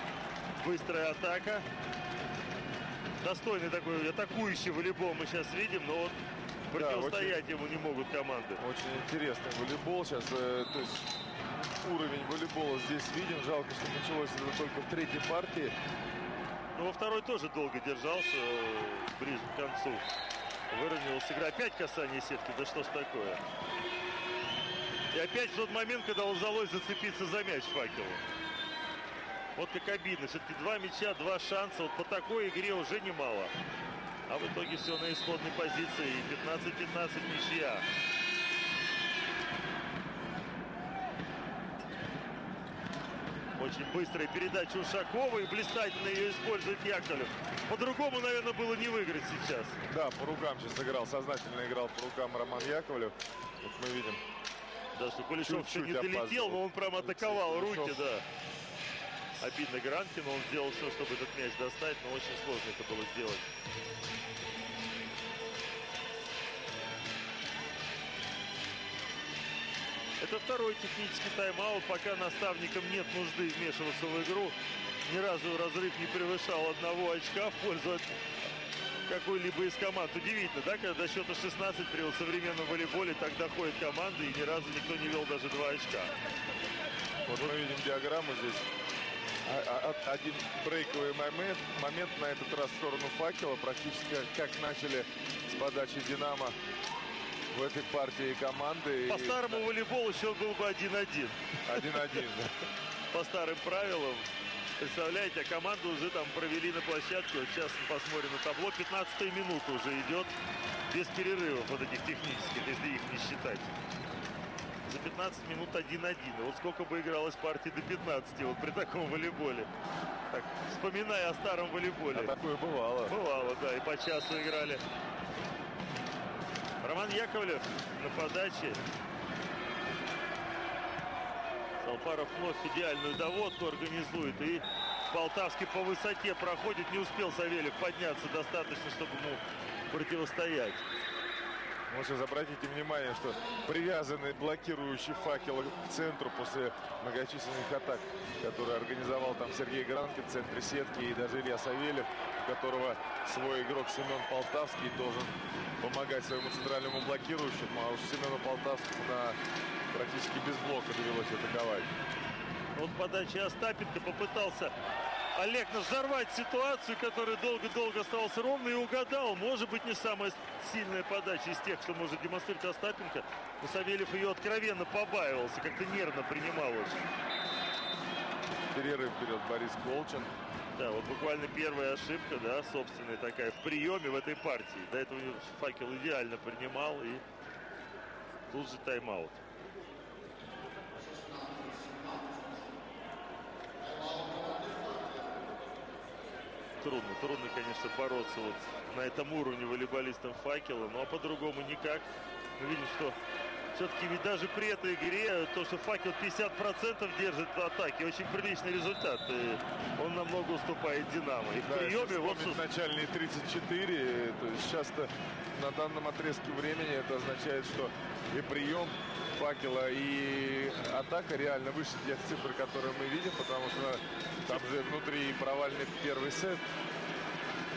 быстрая атака. Достойный такой атакующий волейбол мы сейчас видим, но вот Да, противостоять ему не могут команды. Очень интересный волейбол сейчас. э, то есть уровень волейбола здесь виден. Жалко, что началось это только в третьей партии. Но во второй тоже долго держался, э, ближе к концу. Выровнялась игра. Опять касание сетки. Да что ж такое? И опять в тот момент, когда удалось зацепиться за мяч факелу. Вот как обидно. Все-таки два мяча, два шанса. Вот по такой игре уже немало. А в итоге все на исходной позиции. 15-15 ничья. Очень быстрая передача Ушакова и блистательно ее использует Яковлев. По-другому, наверное, было не выиграть сейчас. Да, по рукам сейчас играл, сознательно играл по рукам Роман Яковлев. Вот мы видим. Да, что Кулешов еще Чуть-чуть не долетел, опаздывал. но он прям атаковал Алексей руки, Кулешов. да. Обидно Гранкину, он сделал все, чтобы этот мяч достать, но очень сложно это было сделать. Это второй технический тайм-аут, пока наставникам нет нужды вмешиваться в игру. Ни разу разрыв не превышал одного очка в пользу какой-либо из команд. Удивительно, да, когда до счета 16 при современном волейболе так доходит команды, и ни разу никто не вел даже два очка. Вот мы видим диаграмму здесь. А- а- Один брейковый момент, момент на этот раз в сторону факела. Практически как начали с подачи Динамо в этой партии команды. По И старому волейболу счет был бы 1-1. 1-1. да. По старым правилам. Представляете, а команду уже там провели на площадке. Вот сейчас мы посмотрим на табло. 15 минута уже идет. Без перерывов вот этих технических, если их не считать. За 15 минут 1-1. И Вот сколько бы игралось партий до 15 вот при таком волейболе. Так, вспоминая о старом волейболе. А такое бывало. Бывало, да, и по часу играли. Роман Яковлев на подаче. Салпаров вновь идеальную доводку организует. И Полтавский по высоте проходит. Не успел Савельев подняться достаточно, чтобы ему противостоять. Сейчас обратите внимание, что привязанный блокирующий факел к центру после многочисленных атак, которые организовал там Сергей Гранкин в центре сетки и даже Илья Савельев, у которого свой игрок Семен Полтавский должен помогать своему центральному блокирующему, а уж Семену Полтавскому на практически без блока довелось атаковать. Вот подача Остапенко попытался Олег взорвать ситуацию, которая долго-долго оставался ровной и угадал. Может быть, не самая сильная подача из тех, что может демонстрировать Остапенко. Но Савельев ее откровенно побаивался, как-то нервно принимал очень. Перерыв берет Борис Колчин. Да, вот буквально первая ошибка, да, собственная такая в приеме в этой партии. До этого факел идеально принимал и тут же тайм-аут. Трудно. Трудно, конечно, бороться вот на этом уровне волейболистам факела. Ну а по-другому никак. Мы видим, что все-таки ведь даже при этой игре то, что факел 50% держит в атаке, очень приличный результат. И он намного уступает Динамо. И в Да, если приеме вот вспомнить начальные 34, то есть сейчас-то на данном отрезке времени это означает, что и прием факела, и атака реально выше тех цифр, которые мы видим, потому что там же внутри провальный первый сет.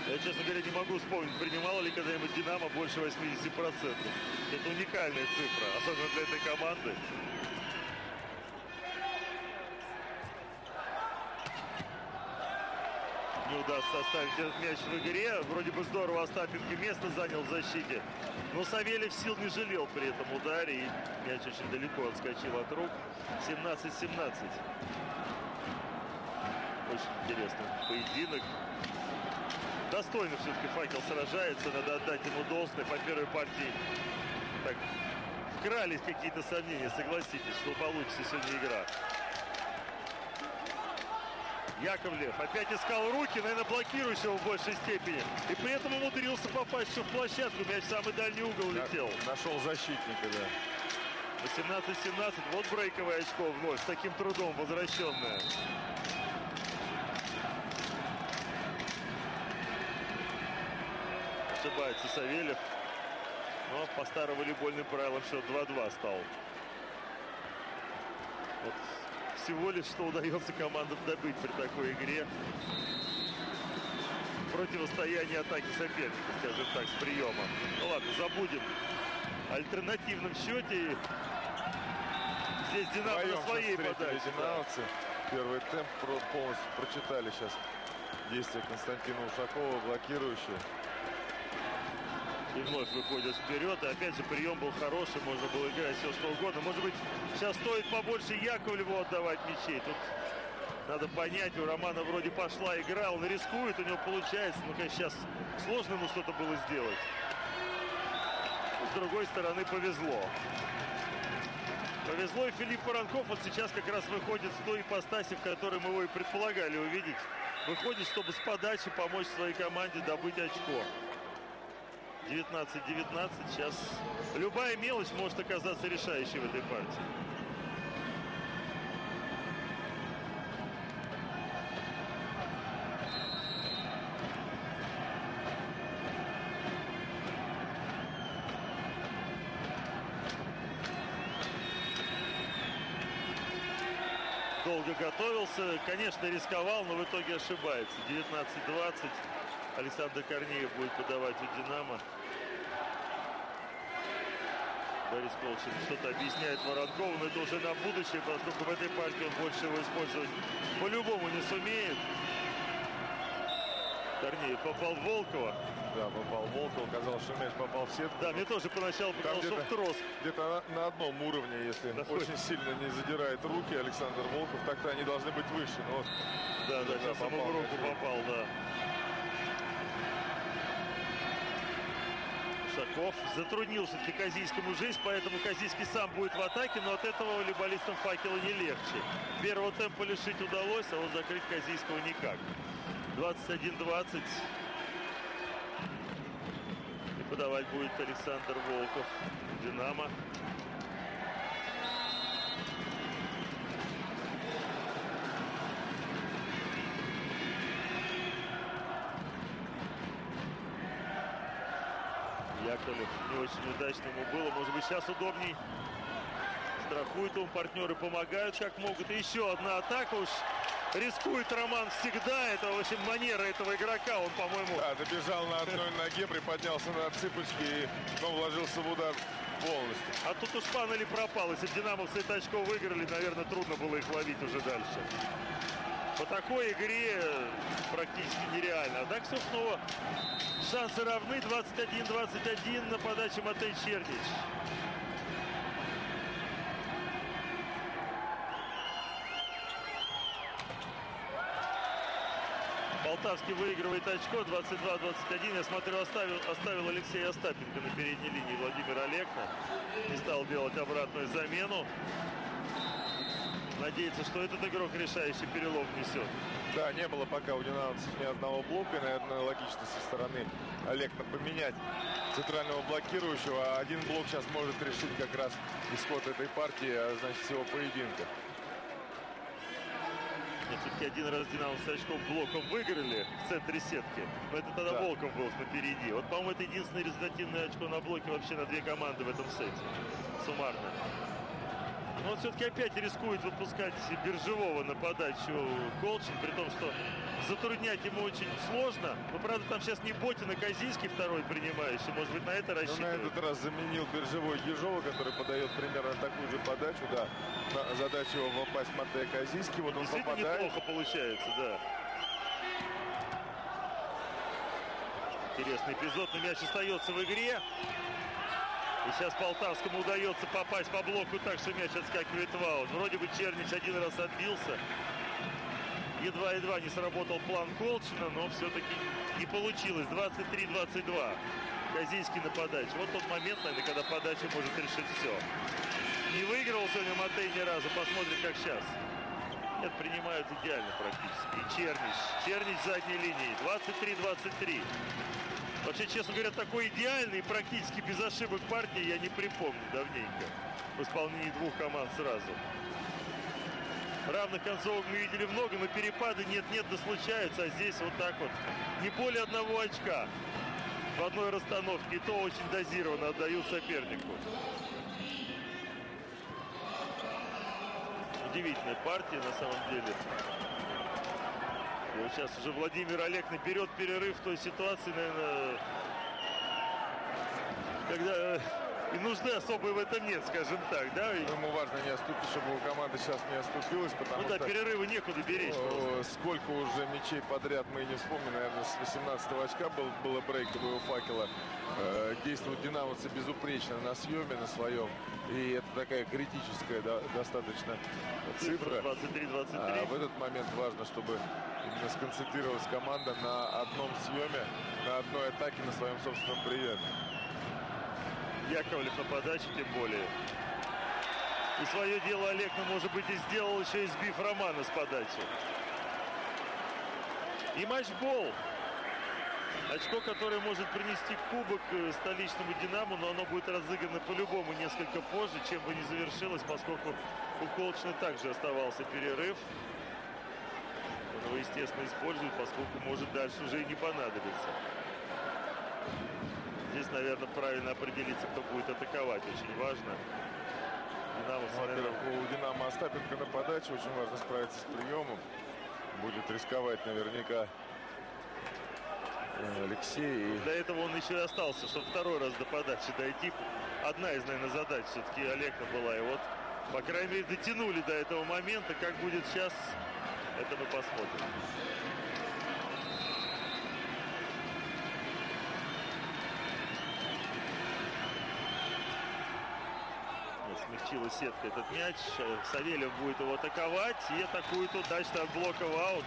Я, честно говоря, не могу вспомнить, принимала ли когда-нибудь Динамо больше 80%. Это уникальная цифра, особенно для этой команды. Не удастся оставить этот мяч в игре. Вроде бы здорово Остапенко место занял в защите. Но Савельев сил не жалел при этом ударе. И мяч очень далеко отскочил от рук. 17-17. Очень интересный поединок. Достойно все-таки факел сражается. Надо отдать ему должное. По первой партии так вкрались какие-то сомнения. Согласитесь, что получится сегодня игра. Яковлев опять искал руки, наверное, блокирующего в большей степени. И при этом умудрился попасть еще в площадку. Мяч в самый дальний угол летел. Нашел защитника, да. 18-17. Вот брейковое очко вновь. С таким трудом возвращенное. Ошибается Савельев. Но по старым волейбольным правилам счет 2-2 стал. Вот всего лишь что удается командам добыть при такой игре. Противостояние атаки соперника, скажем так, с приема. Ну ладно, забудем альтернативном счете. Здесь Динамо на своей подаче. да. Динамовцы. Первый темп полностью прочитали сейчас действия Константина Ушакова, блокирующие. И вновь выходят вперед. И опять же прием был хороший, можно было играть все что угодно. Может быть, сейчас стоит побольше Яковлеву отдавать мячей. Тут надо понять, у Романа вроде пошла игра, он рискует, у него получается. Ну, конечно, сейчас сложно ему что-то было сделать. С другой стороны, повезло. Повезло и Филипп Воронков вот сейчас как раз выходит в той ипостаси, в которой мы его и предполагали увидеть. Выходит, чтобы с подачи помочь своей команде добыть очко. 19-19. Сейчас любая мелочь может оказаться решающей в этой партии. Долго готовился, конечно, рисковал, но в итоге ошибается. 19-20. Александр Корнеев будет подавать у «Динамо». Борис Колчин что-то объясняет Воронкову, но это уже на будущее, поскольку в этой партии он больше его использовать по-любому не сумеет. Корнеев попал в Волкова. Да, попал Волков. Казалось, что мяч попал в сетку. Да, мне тоже поначалу показалось, что в где-то, трос. где-то на, на одном уровне, если Находится. очень сильно не задирает руки Александр Волков, так-то они должны быть выше. Но вот Да, да, Да, сейчас ему попал в руку попал, да. Ушаков затруднил все-таки Казийскому жизнь, поэтому Казийский сам будет в атаке, но от этого волейболистам факела не легче. Первого темпа лишить удалось, а вот закрыть Казийского никак. 21-20. И подавать будет Александр Волков. Динамо. Яковлев не очень удачно ему было. Может быть, сейчас удобней. Страхует он, партнеры помогают как могут. И еще одна атака уж. Рискует Роман всегда. Это, в общем, манера этого игрока. Он, по-моему, да, добежал на одной ноге, приподнялся на цыпочки и потом вложился в удар полностью. А тут уж пан или пропал. Если бы динамовцы это очко выиграли, наверное, трудно было их ловить уже дальше. По такой игре практически нереально. А так, собственно, шансы равны. 21-21 на подаче Матей Чернич. Полтавский выигрывает очко 22-21. Я смотрю, оставил, оставил Алексей Остапенко на передней линии Владимир Олекна. Не стал делать обратную замену. Надеяться, что этот игрок решающий перелом несет. Да, не было пока у динамовцев ни одного блока. И, наверное, логично со стороны Олегна поменять центрального блокирующего. А один блок сейчас может решить как раз исход этой партии, а значит всего поединка. Нет, все-таки один раз Динамо с очком блоком выиграли в центре сетки. Но это тогда Да. Волков был напереди. Вот, по-моему, это единственное результативное очко на блоке вообще на две команды в этом сете. Суммарно. Но он все-таки опять рискует выпускать биржевого на подачу Колчин, при том, что затруднять ему очень сложно. Но, правда, там сейчас не Ботин, а Казийский второй принимающий. Может быть, на это Но Ну, на рассчитывает. этот раз заменил биржевой Ежова, который подает примерно такую же подачу. Да, На- задача его попасть Матея Казийский. Вот он попадает. неплохо получается, да. Интересный эпизод, но мяч остается в игре. И сейчас Полтавскому удается попасть по блоку так, что мяч отскакивает в аут. Вроде бы Чернич один раз отбился. Едва-едва не сработал план Колчина, но все-таки не получилось. 23-22. Казийский на подаче. Вот тот момент, наверное, когда подача может решить все. Не выиграл сегодня Матей ни разу. Посмотрим, как сейчас. Нет, принимают идеально практически. И Чернич. Чернич задней линии. 23-23. Вообще, честно говоря, такой идеальный, практически без ошибок партии я не припомню давненько. В исполнении двух команд сразу. Равных концовок мы видели много, но перепады нет-нет да случаются. А здесь вот так вот. Не более одного очка в одной расстановке. И то очень дозированно отдают сопернику. Удивительная партия на самом деле. И вот сейчас уже Владимир Олег наберет перерыв в той ситуации, наверное, когда э, и нужды особой в этом нет, скажем так, да? Но Ему важно не оступить, чтобы у команды сейчас не оступилась, потому ну да, что перерывы некуда беречь. О, сколько уже мячей подряд мы не вспомним. Наверное, с 18 очка был, было брейкового факела. Э, действуют динамовцы безупречно на съеме на своем. И это такая критическая да, достаточно цифра. 23-23. А в этот момент важно, чтобы именно сконцентрировалась команда на одном съеме, на одной атаке, на своем собственном приеме. Яковлев на подаче тем более. И свое дело Олег, ну, может быть, и сделал, еще и сбив Романа с подачи. И матчбол. Очко, которое может принести кубок э, столичному «Динамо», но оно будет разыграно по-любому несколько позже, чем бы не завершилось, поскольку у Колчина также оставался перерыв. Он его, естественно, использует, поскольку может дальше уже и не понадобиться. Здесь, наверное, правильно определиться, кто будет атаковать. Очень важно. Динамо, Во-первых, у Динамо Остапенко на подаче. Очень важно справиться с приемом. Будет рисковать наверняка э, Алексей. Для этого он еще и остался, чтобы второй раз до подачи дойти. Одна из, наверное, задач все-таки Олега была. И вот, по крайней мере, дотянули до этого момента. Как будет сейчас, это мы посмотрим. Смягчила сетка этот мяч. Савельев будет его атаковать. И атакует удачно от блока в аут.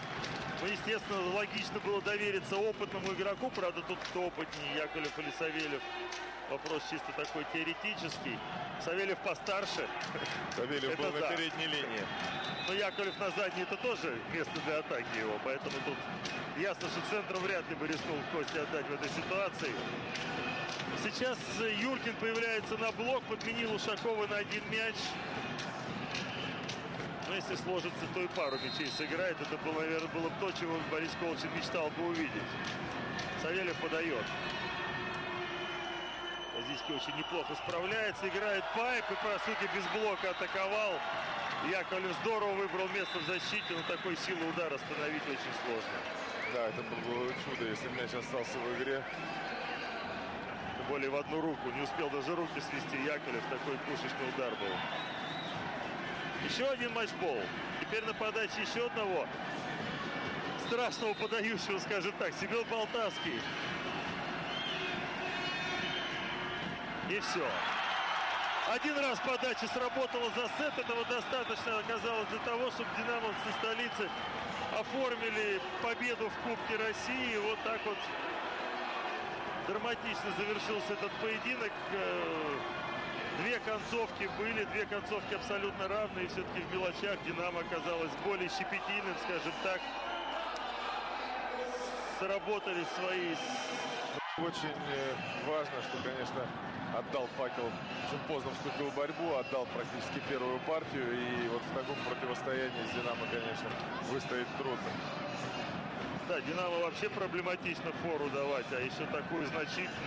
Ну, естественно, логично было довериться опытному игроку. Правда, тут кто опытнее, Яковлев или Савельев. Вопрос чисто такой теоретический. Савельев постарше. Савельев был на да. передней линии. Но Яковлев на задней это тоже место для атаки его. Поэтому тут ясно, что центром вряд ли бы рискнул Кости отдать в этой ситуации. Сейчас Юркин появляется на блок, подменил Ушакова на один мяч. Но если сложится, то и пару мячей сыграет. Это было, наверное, было бы то, чего Борис Колчин мечтал бы увидеть. Савельев подает. Азийский очень неплохо справляется, играет пайп и, по сути, без блока атаковал. Яковлев здорово выбрал место в защите, но такой силы удара остановить очень сложно. Да, это было бы чудо, если мяч остался в игре. Тем более в одну руку. Не успел даже руки свести Яковлев. Такой пушечный удар был. Еще один матчбол. Теперь на подаче еще одного страшного подающего, скажем так. Семен Болтавский. И все. Один раз подача сработала за сет. Этого достаточно оказалось для того, чтобы динамовцы столицы оформили победу в Кубке России. Вот так вот драматично завершился этот поединок. Э, Две концовки были, две концовки абсолютно равные. Все-таки в мелочах Динамо оказалось более щепетильным, скажем так. Сработали свои Очень э, важно, что, конечно, отдал факел, очень поздно вступил в борьбу, отдал практически первую партию. И вот в таком противостоянии с Динамо, конечно, выстоять трудно. Да, Динамо вообще проблематично фору давать, а еще такую значительную.